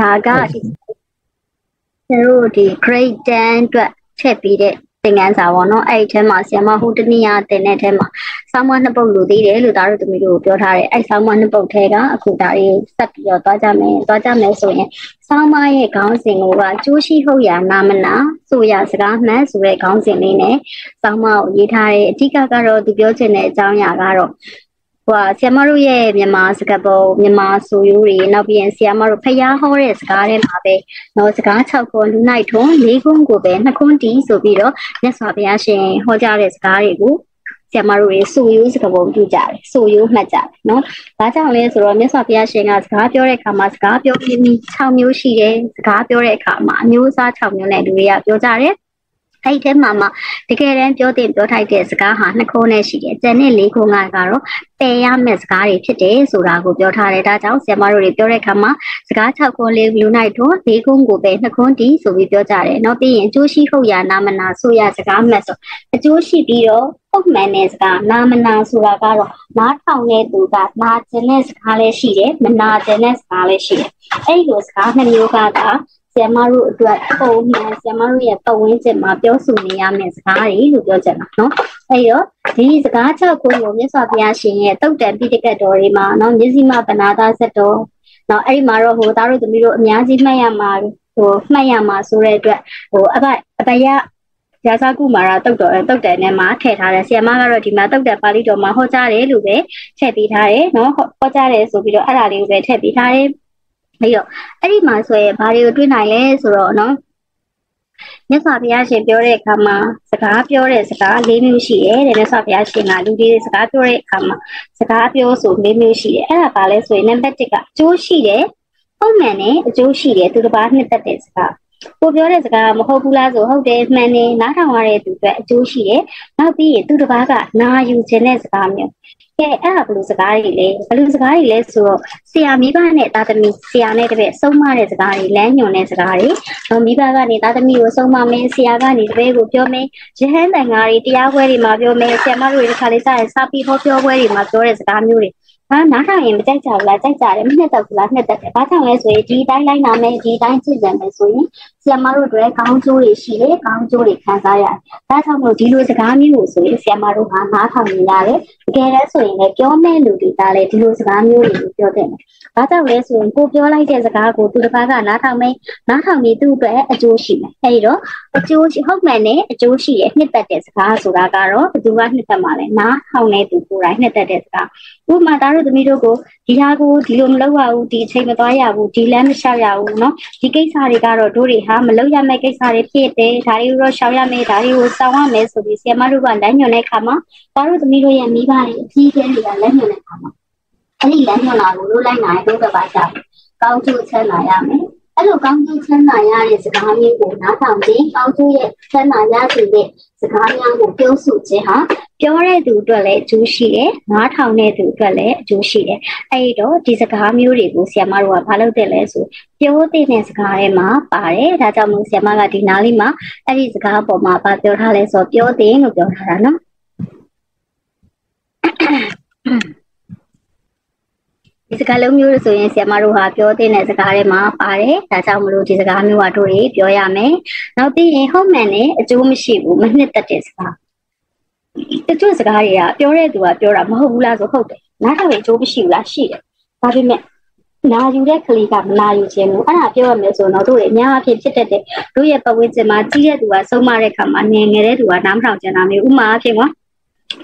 ဒါကကျတို့ဒီ grade 10အတွက်ထည့်ပြီးတဲ့သင်ခန်းစာပေါ့နော်အဲ့ဒီထဲမှာဆီယမဟိုတနည်းအားတင်တဲ့ထဲမှာဆောင်းမနှစ်ပုတ်လူသေးတယ်လို့ဒါတို့သမီးတို့ပြောထားတယ်အဲ့ဆောင်းမနှစ်ပုတ်ထဲကအခုဒါလေးဆက်ပြီးတော့သွားကြမယ်သွားကြမယ်ဆိုရင်ဆောင်းမရဲ့ခေါင်းစဉ်ကိုကကျိုးရှိဟုတ်ရနာမနာဆိုရစကားမှန်ဆိုတဲ့ခေါင်းစဉ်လေးနဲ့ဆောင်းမကိုရေးထားတယ်အဓိကကတော့သူပြောချင်တဲ့အကြောင်းအရာကတော့ ဟိုဆီယမတို့ရဲ့မြန်မာစကားပုံမြန်မာဆိုရိုးတွေနောက်ပြီးရင်ဆီယမတို့ဖျားဟောတဲ့စကားတွေမှာပဲတော့စကား6ခုလူနိုင်ထွန်း၄ခုကိုပဲ2ခုတီးဆိုပြီးတော့မြတ်စွာဘုရားရှင်ဟောကြားတဲ့စကားတွေကိုဆရာမတို့တွေဆိုရိုးစကားပုံပြုကြတယ်ဆိုရိုးမှတ်ကြတယ်နော်။ဘာကြောင့်လဲဆိုတော့မြတ်စွာဘုရားရှင်ကစကားပြောတဲ့အခါမှာစကားပြောပြီး6မျိုးရှိတယ်။စကားပြောတဲ့အခါမှာအမျိုးအစား6မျိုးနဲ့လူတွေကပြောကြတယ်။ အဲ့ဒီထဲမှာမှတကယ်တမ်းပြောတင်ပြောထိုက်တဲ့စကားဟာနှစ်ခုနဲ့ရှိတယ်။ကျန်တဲ့လေးခုကကတော့ပယ်ရမယ့်စကားတွေဖြစ်တယ်ဆိုတာကိုပြောထားတယ်။ဒါကြောင့်ဆရာမတို့တွေပြောတဲ့အခါမှာစကား6ခုလေးလူနိုင်တော့လေးခုကိုပဲနှစ်ခုတည်းဆိုပြီးပြောကြတယ်။နောက်ပြီးရင်အကျိုးရှိဟုတ်ရနာမနာဆိုရစကားမှတ်ဆိုအကျိုးရှိပြီးတော့ပုံမှန်တဲ့စကားနာမနာဆိုတာကတော့နားထောင်တဲ့သူကနာကျင်တဲ့စကားလည်းရှိတယ်မနာကျင်တဲ့စကားလည်းရှိတယ်။အဲ့လိုစကားနှစ်မျိုးက ဆရာမတို့အတွက်ပုံမှန်ဆရာမတို့ရဲ့ပတ်ဝန်းကျင်မှာပြောဆိုနေရမယ့်စကားတွေလို့ပြောချင်တာနော်အဲ့တော့ဒီစကားချက်ကိုမြတ်စွာဘုရားရှင်ရဲ့တုတ်တန်ပိဋကတ်တော်တွေမှာနော်မျက်စိမပနာသာဆက်တော်နော်အဲ့ဒီမှာတော့ဟိုသားတို့သမီးတို့အများကြီးမှတ်ရမှာဟိုမှတ်ရမှာဆိုတဲ့အတွက်ဟိုအပအပယရာဇကုမာရတုတ်တော်တုတ်တယ်နဲ့မှာထည့်ထားတယ်ဆီယမကတော့ဒီမှာတုတ်တယ်ပါဠိတော်မှာဟောကြားတယ်လို့ပဲထည့်ပေးထားတယ်နော်ဟောကြားတယ်ဆိုပြီးတော့အဲ့ဒါလေးကိုပဲထည့်ပေးထားတယ် ပြီးတော့အဲ့ဒီမှာဆိုရင်ဘာတွေကိုတွေ့နိုင်လဲဆိုတော့နော်မြတ်စွာဘုရားရှင်ပြောတဲ့အခါမှာစကားပြောတဲ့စကား၄မျိုးရှိတယ်တဲ့မြတ်စွာဘုရားရှင်ကလူတွေစကားပြောတဲ့အခါမှာစကားပြောဆို၄မျိုးရှိတယ်အဲ့ဒါပါလဲဆိုရင်နံပါတ်1ကအကျိုးရှိတယ်ပုံမှန်နဲ့အကျိုးရှိတယ်သူတစ်ပါးနှစ်သက်တဲ့စကားကိုပြောတဲ့စကားမဟုတ်ဘူးလားဆိုဟုတ်တယ်မှန်တယ်နားထောင်ရတဲ့သူအတွက်အကျိုးရှိတယ်နောက်ပြီးရင်သူတစ်ပါးကနာယူခြင်းတဲ့စကားမျိုး ကဲအဲ့ဒါဘယ်လိုစကားတွေလဲဘယ်လိုစကားတွေလဲဆိုတော့ဆရာမိဘနဲ့သားသမီးဆရာနဲ့တပည့်ဆုံးမတဲ့စကားတွေလမ်းညွှန်တဲ့စကားတွေတော့မိဘကနေသားသမီးကိုဆုံးမမင်းဆရာကနေတပည့်ကိုပြောမင်းရဟန်းတန်ဃာတွေတရားပွဲတွေမှာပြောမင်းဆရာမတို့တွေတစ်ခါလေးစရင်စာပြီးဟောပြောပွဲတွေမှာပြောတဲ့စကားမျိုးတွေ ဟာနားထောင်ရင်မကြိုက်ကြဘူးလားကြိုက်ကြတယ်မနှစ်သက်ဘူးလားနှစ်သက်တယ်ဘာကြောင့်လဲဆိုရင်ဒီတိုင်းလိုက်နာမယ်ဒီတိုင်းကြည့်ကြမယ်ဆိုရင်ဆရာမတို့တွေကောင်းကျိုးတွေရှိတယ်ကောင်းကျိုးတွေခံစားရတယ်ဒါကြောင့်မို့ဒီလိုစကားမျိုးကိုဆိုရင်ဆရာမတို့ကနားထောင်နေရတယ်တကယ်တမ်းဆိုရင်လည်းပြောမဲ့လူတွေကလည်းဒီလိုစကားမျိုးတွေကိုပြောတဲ့ဘာကြောင့်လဲဆိုရင်ကိုပြောလိုက်တဲ့စကားကိုသူတစ်ပါးကနားထောင်မယ်နားထောင်ပြီးသူ့အတွက်အကျိုးရှိမယ်အဲဒီတော့အကျိုးဟုတ်မှန်နဲ့အကျိုးရှိရဲ့နှစ်သက်တဲ့စကားဆိုတာကတော့ဘယ်သူကနှစ်သက်မှာလဲနားထောင်တဲ့သူကိုယ်တိုင်နှစ်သက်တဲ့စကားဥပမာသားတိသမီးတို့ကိုဒီဟာကိုဒီလိုမလုပ်ရဘူးဒီအချိန်မသွားရဘူးဒီလမ်းမလျှောက်ရဘူးเนาะဒီကိစ္စတွေကတော့တို့တွေဟာမလုပ်ရမယ့်ကိစ္စတွေဖြစ်တယ်ဒါတွေကိုတော့ရှောင်ရမယ်ဒါတွေကိုစောင့်ရမယ်ဆိုပြီးဆရာမတို့ကလမ်းညွှန်တဲ့အခါမှာသားတို့သမီးတို့ရဲ့မိဘတွေအကြီးအကဲတွေကလမ်းညွှန်တဲ့အခါမှာအဲ့ဒီလမ်းညွှန်တာကိုလို့လိုက်နိုင်တော့ပါကြကောင်းကျိုးချမ်းသာရမယ် အဲ့လိုကောင်းကျိုးချမ်းသာရတဲ့စကားမျိုးကိုနားထောင်ခြင်းကောင်းကျိုးရဲ့ချမ်းသာရစေတဲ့စကားများကိုပြောဆိုခြင်းဟာပြောတဲ့သူအတွက်လည်းအကျိုးရှိတယ်နားထောင်တဲ့သူအတွက်လည်းအကျိုးရှိတယ်အဲ့တော့ဒီစကားမျိုးတွေကိုဆရာမတို့ကဘာလုပ်တယ်လဲဆိုပြောတဲ့စကားတွေမှာပါတယ်ဒါကြောင့်မို့ဆရာမကဒီနားလေးမှာအဲ့ဒီစကားပေါ်မှာဗာပြောထားလဲဆိုပြောတဲ့လို့ပြောထားတာနော် ဒီစကားလုံးမျိုးဆိုရင်ဆရာမတို့ဟာပြောတဲ့စကားတွေမှာပါတယ်ဒါကြောင့်မလို့ဒီစကားမျိုးကတို့တွေပြောရမယ်နောက်ပြီးရင်ဟုတ်မှန်နဲ့အကျိုးမရှိဘူးမနှစ်သက်တဲ့စကားတချို့စကားတွေကပြောတဲ့သူကပြောတာမဟုတ်ဘူးလားဆိုဟုတ်တယ်နားထောင်ရင်အကျိုးမရှိဘူးလားရှိတယ်ဒါပေမဲ့နာယူတဲ့ကလေးကမနာယူခြင်းဘူးအဲ့ဒါပြောရမယ်ဆိုတော့တို့တွေအများအပြားဖြစ်တတ်တဲ့တို့ရဲ့ပတ်ဝန်းကျင်မှာကြီးတဲ့သူကဆုံးမတဲ့ခါမှာငယ်ငယ်တဲ့သူကနားမထောင်ကြတာမျိုးဥမာအဖြစ်ကွာ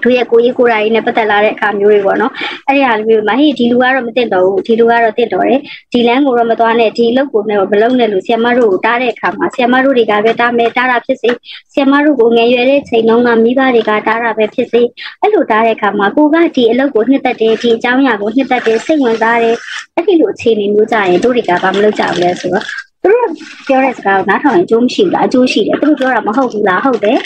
သူရဲ့ကိုကြီးကိုရာကြီးနဲ့ပတ်သက်လာတဲ့အခါမျိုးတွေပေါ့နော်အဲ့ဒီဟာမျိုးမှာဟေးဒီလူကတော့မသိတော့ဘူးဒီလူကတော့သိတော့တယ်ဒီလမ်းကိုတော့မသွားနဲ့ဒီအလုပ်ကိုလည်းမလုပ်နဲ့လို့ဆီယမတို့ကိုတားတဲ့အခါမှာဆီယမတို့တွေကပဲတားမယ်တားတာဖြစ်စေဆီယမတို့ကိုငယ်ရွယ်တဲ့ချိန်တုန်းကမိဘတွေကတားတာပဲဖြစ်စေအဲ့လိုတားတဲ့အခါမှာကိုကဒီအလုပ်ကိုနှစ်သက်တယ်ဒီအကြောင်းအရာကိုနှစ်သက်တယ်စိတ်ဝင်စားတယ်အဲ့ဒီလိုအခြေအနေမျိုးကြရင်တို့တွေကဘာမလုပ်ကြဘူးလဲဆိုတော့ သူတို့ပြောတဲ့စကားကိုနားထောင်ရင်အကျိုးမရှိဘူးလားအကျိုးရှိတယ်သူတို့ပြောတာမဟုတ်ဘူးလားဟုတ်တယ်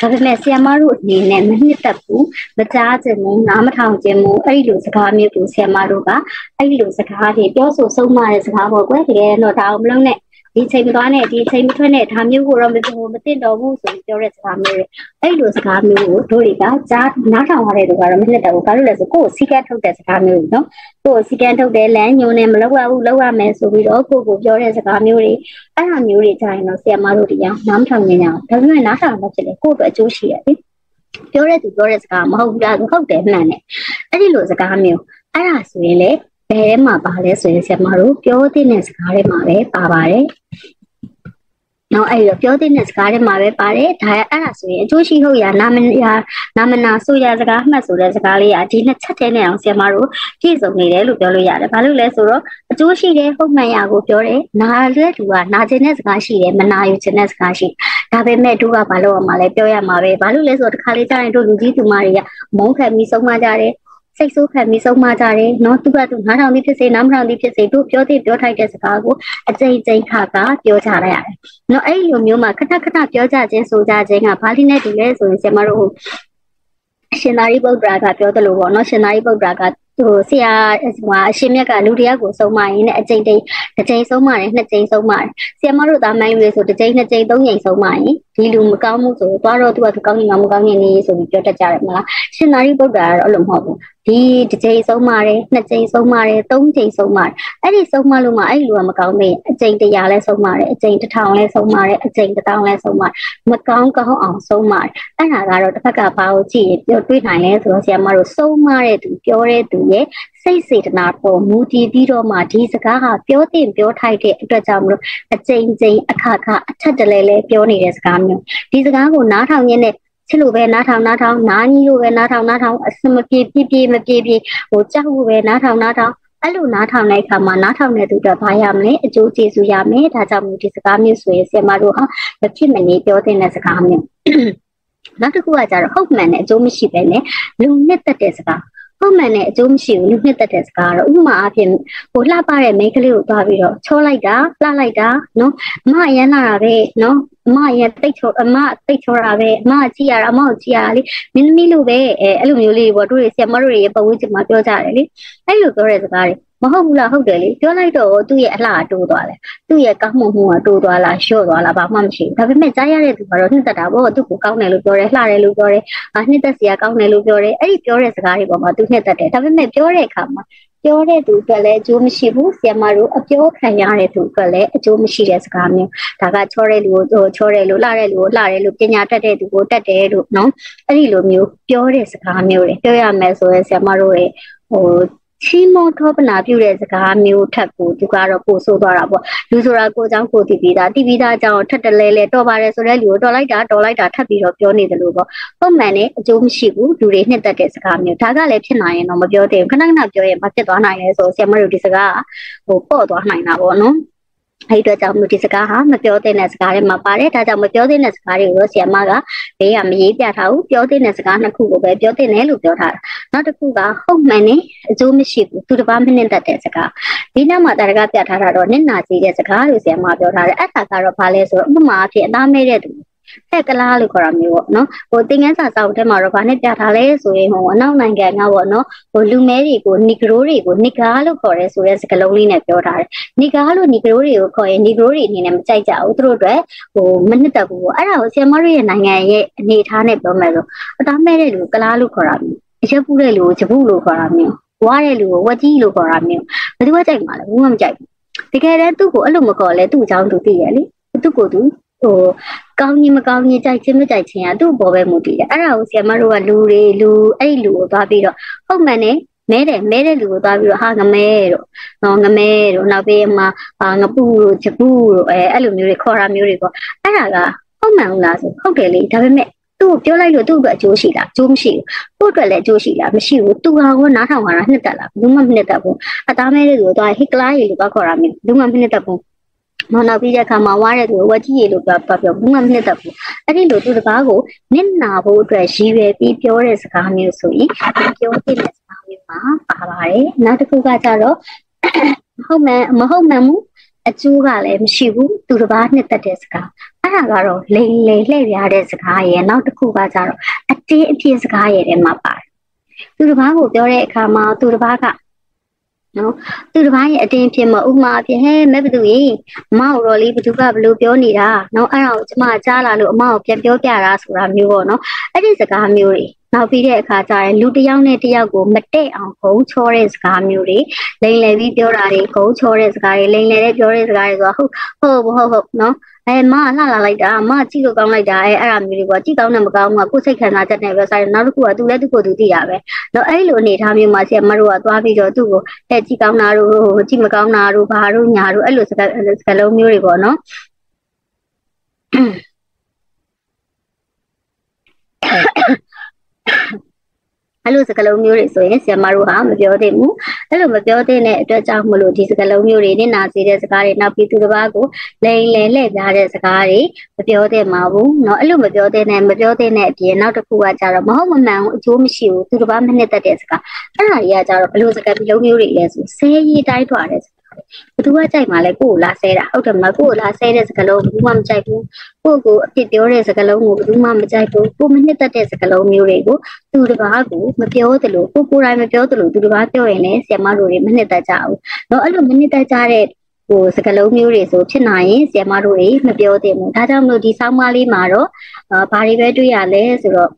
ဒါပေမဲ့ဆီယမတို့အနေနဲ့မနှစ်သက်ဘူးမကြားခြင်းဘူးနားမထောင်ခြင်းဘူးအဲ့ဒီလိုစကားမျိုးကိုဆီယမတို့ကအဲ့ဒီလိုစကားတွေပြောဆိုဆုံးမတဲ့စကားပေါ့ကွယ်တကယ်တော့ဒါအောင်မလုပ်နဲ့ ဒီဒီချိန်မသွားနဲ့ဒီချိန်မထွက်နဲ့ဒါမျိုးကိုတော့မသိဘူးမသိတော့ဘူးဆိုပြီးပြောတဲ့စကားမျိုးတွေအဲ့လိုစကားမျိုးကိုတို့တွေကကြားနားထောင်ရတဲ့လူကတော့မနှစ်တော့ဘူးဘာလို့လဲဆိုကိုယ်စီကတ်ထုတ်တဲ့စကားမျိုးနော်ကိုယ်စီကတ်ထုတ်တဲ့လမ်းညွန်နဲ့မလောက်ရဘူးလောက်ရမယ်ဆိုပြီးတော့ကိုယ်ကိုပြောတဲ့စကားမျိုးတွေအဲ့လိုမျိုးတွေကြားရင်တော့ဆရာမတို့တရားနားမထောင်နေကြအောင်ဒါပေမဲ့နားထောင်တော့ဖြစ်လေကိုယ့်အတွက်အကျိုးရှိရတယ်ပြောတဲ့သူပြောတဲ့စကားမဟုတ်ဘူးလားဟုတ်တယ်မှန်တယ်အဲ့ဒီလိုစကားမျိုးအဲ့ဒါဆိုရင်လေ ဘယ်မှာပါလဲဆိုရင်ဆရာမတို့ပြောတဲ့စကားတွေမှာပဲပါပါတယ်နော်အဲ့တော့ပြောတဲ့စကားတွေမှာပဲပါတယ်ဒါအဲ့ဒါဆိုရင်အကျိုးရှိဟုတ်ရနာမရနာမနာဆိုရစကားမှတ်ဆိုတဲ့စကားလေးကဒီနှစ်ချက်တည်းနဲ့အောင်ဆရာမတို့ပြည့်စုံနေတယ်လို့ပြောလို့ရတယ်ဘာလို့လဲဆိုတော့အကျိုးရှိတဲ့ဟုတ်မှန်ရကိုပြောတယ်နာတဲ့သူကနာကျင်တဲ့စကားရှိတယ်မနာယူကျင်တဲ့စကားရှိဒါပေမဲ့တို့ကဘာလို့ရမှာလဲပြောရမှာပဲဘာလို့လဲဆိုတော့တစ်ခါလေးကြာရင်တို့လူကြီးသူမတွေကမုန်းခံပြီးဆုံးမကြတယ် စိတ်ဆိုးခံပြီးဆုံးမကြတယ်နော်သူကသူနားထောင်ပြီးဖြစ်စေနားမထောင်ပြီးဖြစ်စေသူပြောတဲ့ပြောထိုက်တဲ့စကားကိုအကြိမ်ကြိမ်ခါကပြောကြရရတယ်နော်အဲ့လိုမျိုးမှာခဏခဏပြောကြခြင်းဆိုကြခြင်းကဘာလို့နဲ့တူလဲဆိုရင်ကျမတို့ရှင်သာရိပုတ္တရာကပြောသလိုပေါ့နော်ရှင်သာရိပုတ္တရာကဟိုဆရာဟိုအရှင်မြတ်ကလူတရားကိုဆုံးမရင်လည်းအကြိမ်တိမ်တစ်ကြိမ်ဆုံးမတယ်နှစ်ကြိမ်ဆုံးမတယ်ဆရာမတို့သားမိုင်းတွေဆိုတစ်ကြိမ်နှစ်ကြိမ်သုံးကြိမ်ဆုံးမရင်ဒီလူမကောင်းမှုဆိုတော့တော့သူကသူကောင်းနေမှာမကောင်းနေနေဆိုပြီးပြောတတ်ကြတယ်မလားရှင်သာရိပုတ္တရာကတော့အဲ့လိုမဟုတ်ဘူး ဒီတစ်ကြိမ်ဆုံးမတယ်နှစ်ကြိမ်ဆုံးမတယ်သုံးကြိမ်ဆုံးမတယ်အဲ့ဒီဆုံးမလို့မှအဲ့လူကမကောင်းသေးအကြိမ်တရာလဲဆုံးမတယ်အကြိမ်တစ်ထောင်လဲဆုံးမတယ်အကြိမ်တစ်တောင်းလဲဆုံးမတယ်မကောင်းကောင်းအောင်ဆုံးမတယ်အဲ့ဒါကတော့တစ်ဖက်ကဘာကိုကြည့်ရင်ပြောတွေးနိုင်လဲဆိုတော့ဆရာမတို့ဆုံးမတဲ့သူပြောတဲ့သူရဲ့စိတ်စေတနာပေါ်မူတည်ပြီးတော့မှဒီစကားဟာပြောတင်ပြောထိုက်တဲ့အတွက်ကြောင့်မလို့အကြိမ်ကြိမ်အခါခါအထက်တလဲလဲပြောနေတဲ့စကားမျိုးဒီစကားကိုနားထောင်ရင်းနဲ့ ချစ်လို့ပဲနားထောင်နားထောင်နားကြီးလို့ပဲနားထောင်နားထောင်အစမပြေပြပြမပြေပြဟိုကြောက်လို့ပဲနားထောင်နားထောင်အဲ့လိုနားထောင်တဲ့အခါမှာနားထောင်တဲ့သူတို့ဘာရမလဲအကျိုးကျေးဇူးရမယ်ဒါကြောင့်မို့ဒီစကားမျိုးဆိုရင်ဆရာမတို့ဟာမဖြစ်မနေပြောတဲ့စကားမျိုးနောက်တစ်ခုကကြတော့ဟုတ်မှန်တဲ့အကျိုးမရှိပဲနဲ့လူနှစ်သက်တဲ့စကား ဟုတ်မှန်တဲ့အကျိုးမရှိဘူးလူနှစ်သက်တဲ့စကားတော့ဥပမာအဖြစ်ဟိုလှပတဲ့မိန်းကလေးကိုသွားပြီးတော့ချောလိုက်တာလှလိုက်တာနော်အမအရန်လာတာပဲနော်အမရတိတ်ချောအမတိတ်ချောတာပဲအမကြည့်ရတာအမကိုကြည့်ရတာလေမင်းသမီးလိုပဲအဲအဲ့လိုမျိုးလေးပေါ့တို့တွေဆီမတို့တွေရဲ့ပတ်ဝန်းကျင်မှာပြောကြတယ်လေအဲ့လိုပြောတဲ့စကားတွေ မဟုတ်ဘူးလားဟုတ်တယ်လေပြောလိုက်တော့သူ့ရဲ့အလှတိုးသွားတယ်သူ့ရဲ့ကောင်းမှုမှုကတိုးသွားလားလျှော့သွားလားဘာမှမရှိဘူးဒါပေမဲ့ကြားရတဲ့သူကတော့နှစ်သက်တာပေါ့သူ့ကိုကောင်းတယ်လို့ပြောတယ်လှတယ်လို့ပြောတယ်အာနှစ်သက်စရာကောင်းတယ်လို့ပြောတယ်အဲ့ဒီပြောတဲ့စကားတွေပေါ်မှာသူနှစ်သက်တယ်ဒါပေမဲ့ပြောတဲ့အခါမှာပြောတဲ့သူအတွက်လည်းအကျိုးမရှိဘူးဆီယမတို့အပြောခံရတဲ့သူအတွက်လည်းအကျိုးမရှိတဲ့စကားမျိုးဒါကချောတဲ့လူကိုဟိုချောတဲ့လူလှတဲ့လူကိုလှတဲ့လူပညာတတ်တဲ့သူကိုတတ်တယ်လို့နော်အဲ့ဒီလိုမျိုးပြောတဲ့စကားမျိုးတွေပြောရမယ်ဆိုရင်ဆီယမတို့ရဲ့ဟို ချီးမွမ်းထောပနာပြုတဲ့စကားမျိုးထက်ကိုသူကတော့ပို့ဆိုးသွားတာပေါ့လူဆိုတာကိုအကြောင်းကိုတည်ပြီးသားတည်ပြီးသားအကြောင်းထက်တလဲလဲတော်ပါတယ်ဆိုတဲ့လူကိုတော်လိုက်တာတော်လိုက်တာထပ်ပြီးတော့ပြောနေတယ်လို့ပေါ့ပုံမှန်နဲ့အကျိုးမရှိဘူးလူတွေနှစ်သက်တဲ့စကားမျိုးဒါကလည်းဖြစ်နိုင်ရင်တော့မပြောသေးဘူးခဏခဏပြောရင်မဖြစ်သွားနိုင်လဲဆိုဆရာမတို့ဒီစကားဟိုပေါ့သွားနိုင်တာပေါ့နော် အဲ့အတွက်ကြောင့်ဒီစကားဟာမပြောသင့်တဲ့စကားတွေမှာပါတယ်ဒါကြောင့်မပြောသင့်တဲ့စကားတွေကိုဆီယမကဘေးကမရေးပြထားဘူးပြောသင့်တဲ့စကားနှစ်ခုကိုပဲပြောသင့်တယ်လို့ပြောထားတာနောက်တစ်ခုကဟုတ်မှန်နေအကျိုးမရှိဘူးသူတစ်ပါးမနှင့်တတ်တဲ့စကားဒီနောက်မှာတာရကပြထားတာတော့နင့်နာကြည့်တဲ့စကားလို့ဆီယမပြောထားတယ်အဲ့ဒါကတော့ဘာလဲဆိုတော့ဥပမာအဖြစ်အသားမဲတဲ့သူ ဖက်ကလားလို့ခေါ်တာမျိုးပေါ့နော်ဟိုတင်ငန်းစာစောက်ထဲမှာတော့ဗာနဲ့ပြထားလဲဆိုရင်ဟိုအနောက်နိုင်ငံကပေါ့နော်ဟိုလူမဲတွေကိုနီဂရိုတွေကိုနီဂါလို့ခေါ်ရဲဆိုတဲ့စကားလုံးလေးနဲ့ပြောထားတယ်နီဂါလို့နီဂရိုတွေကိုခေါ်ရင်နီဂရိုတွေအနေနဲ့မကြိုက်ကြဘူးသူတို့အတွက်ဟိုမနစ်တက်ဘူးပေါ့အဲ့ဒါကိုဆီယမတို့ရဲ့နိုင်ငံရဲ့အနေအထားနဲ့ပြောမယ်ဆိုအသားမဲတဲ့လူကလားလို့ခေါ်တာမျိုးအရက်ပူတဲ့လူကိုဂျပူလို့ခေါ်တာမျိုးဝါတဲ့လူကိုဝက်ကြီးလို့ခေါ်တာမျိုးဘယ်သူကကြိုက်မှာလဲဘူးမှမကြိုက်ဘူးတကယ်တမ်းသူ့ကိုအဲ့လိုမခေါ်လဲသူ့အကြောင်းသူသိရလေသူ့ကိုသူဟို ကောင်းကြီးမကောင်းကြီးကြိုက်ချင်းမကြိုက်ချင်းကသူ့ဘောပဲမူတည်တယ်အဲ့ဒါကိုဆရာမတို့ကလူတွေလူအဲ့ဒီလူကိုသွားပြီးတော့ဟုတ်မှန်တယ်မဲတယ်မဲတဲ့လူကိုသွားပြီးတော့ဟာငမဲတို့နော်ငမဲတို့နောက်ပြီးမှအာငပူတို့ဂျပူတို့အဲအဲ့လိုမျိုးတွေခေါ်တာမျိုးတွေပေါ့အဲ့ဒါကဟုတ်မှန်လားဆိုဟုတ်တယ်လေဒါပေမဲ့သူ့ကိုပြောလိုက်လို့သူ့အတွက်အကျိုးရှိလားအကျိုးမရှိဘူးသူ့အတွက်လည်းအကျိုးရှိလားမရှိဘူးသူဟာကနားထောင်တာနှစ်သက်လားဘူးမှမနှစ်သက်ဘူးအသားမဲတဲ့လူကိုသွားဟစ်ကလာရီလို့ခေါ်တာမျိုးဘူးမှမနှစ်သက်ဘူး နောက်နောက်ပြီးတဲ့အခါမှာဝါတဲ့သူဝက်ကြီးရေလို့ပြောပြောဘူးမှမနှစ်သက်ဘူးအဲ့ဒီလိုသူတကားကိုနစ်နာဖို့အတွက်ရည်ရွယ်ပြီးပြောတဲ့စကားမျိုးဆိုရင်ပြောတဲ့စကားမျိုးမှာပါပါတယ်နောက်တစ်ခုကကြတော့ဟုတ်မှန်မဟုတ်မှန်ဘူးအကျိုးကလည်းမရှိဘူးသူတစ်ပါးနှစ်သက်တဲ့စကားအဲ့ဒါကတော့လိန်လေလှည့်ပြားတဲ့စကားရဲ့နောက်တစ်ခုကကြတော့အတင်းအပြင်းစကားရဲ့ထဲမှာပါတယ်သူတစ်ပါးကိုပြောတဲ့အခါမှာသူတစ်ပါးက နော်သူတစ်ပိုင်းရဲ့အတင်းဖြစ်မဥမာအဖြစ်ဟဲမဲ့ဘသူကြီးအမကိုတော့လေဘသူကဘလို့ပြောနေတာနော်အဲ့ဒါကိုကျမကြားလာလို့အမကိုပြန်ပြောပြတာဆိုတာမျိုးပေါ့နော်အဲ့ဒီစကားမျိုးတွေ နောက်ပြီးတဲ့အခါကျရင်လူတစ်ယောက်နဲ့တစ်ယောက်ကိုမတည့်အောင်ဂုံချောတဲ့စကားမျိုးတွေလိန်လည်ပြီးပြောတာတွေဂုံချောတဲ့စကားတွေလိန်လည်တဲ့ပြောတဲ့စကားတွေဆိုတော့ဟုတ်ဟုတ်ဟုတ်ဟုတ်နော်အဲမလှလာလိုက်တာမကြည့်လို့ကောင်းလိုက်တာအဲအဲ့ဒါမျိုးတွေကကြည့်ကောင်းတယ်မကောင်းဘူးကကိုယ်စိတ်ခံစားချက်နဲ့ပဲဆိုင်နောက်တစ်ခုကသူလည်းသူ့ကိုယ်သူသိရပဲတော့အဲ့လိုအနေထားမျိုးမှာဆရာမတို့ကသွားပြီးတော့သူ့ကိုအဲကြည့်ကောင်းတာတို့ကြည့်မကောင်းတာတို့ဘာတို့ညာတို့အဲ့လိုစကားစကားလုံးမျိုးတွေပေါ့နော် အဲ့လိုစကားလုံးမျိုးတွေဆိုရင်ဆရာမတို့ဟာမပြောသင့်ဘူးအဲ့လိုမပြောသင့်တဲ့အတွက်ကြောင့်မလို့ဒီစကားလုံးမျိုးတွေနဲ့နာစေတဲ့စကားတွေနောက်ပြီးသူတစ်ပါးကိုလိန်လေလှည့်ပြတဲ့စကားတွေမပြောသင့်ပါဘူးเนาะအဲ့လိုမပြောသင့်တဲ့မပြောသင့်တဲ့အပြင်နောက်တစ်ခုကကြတော့မဟုတ်မမှန်ဘူးအကျိုးမရှိဘူးသူတစ်ပါးမနှစ်သက်တဲ့စကားအဲ့ဒါတွေကကြတော့ဘလို့စကားလုံးမျိုးတွေလဲဆိုဆဲရေးတိုင်းထွာတဲ့ ဘသူကကြိုက်မှလဲကိုကိုလာဆဲတာဟုတ်တယ်မလားကိုကိုလာဆဲတဲ့စကားလုံးဘူးမှမကြိုက်ဘူးကိုကိုအဖြစ်ပြောတဲ့စကားလုံးကိုဘယ်သူမှမကြိုက်ဘူးကိုမနှစ်သက်တဲ့စကားလုံးမျိုးတွေကိုသူတစ်ပါးကိုမပြောသလိုကိုကိုယ်တိုင်မပြောသလိုသူတစ်ပါးပြောရင်လည်းဆရာမတို့တွေမနှစ်သက်ကြဘူးเนาะအဲ့လိုမနှစ်သက်ကြတဲ့ဟိုစကလုံးမျိုးတွေဆိုဖြစ်နိုင်ရင်ဆရာမတို့တွေမပြောသင့်ဘူးဒါကြောင့်မလို့ဒီဆောင်းပါးလေးမှာတော့ဘာတွေပဲတွေ့ရလဲဆိုတော့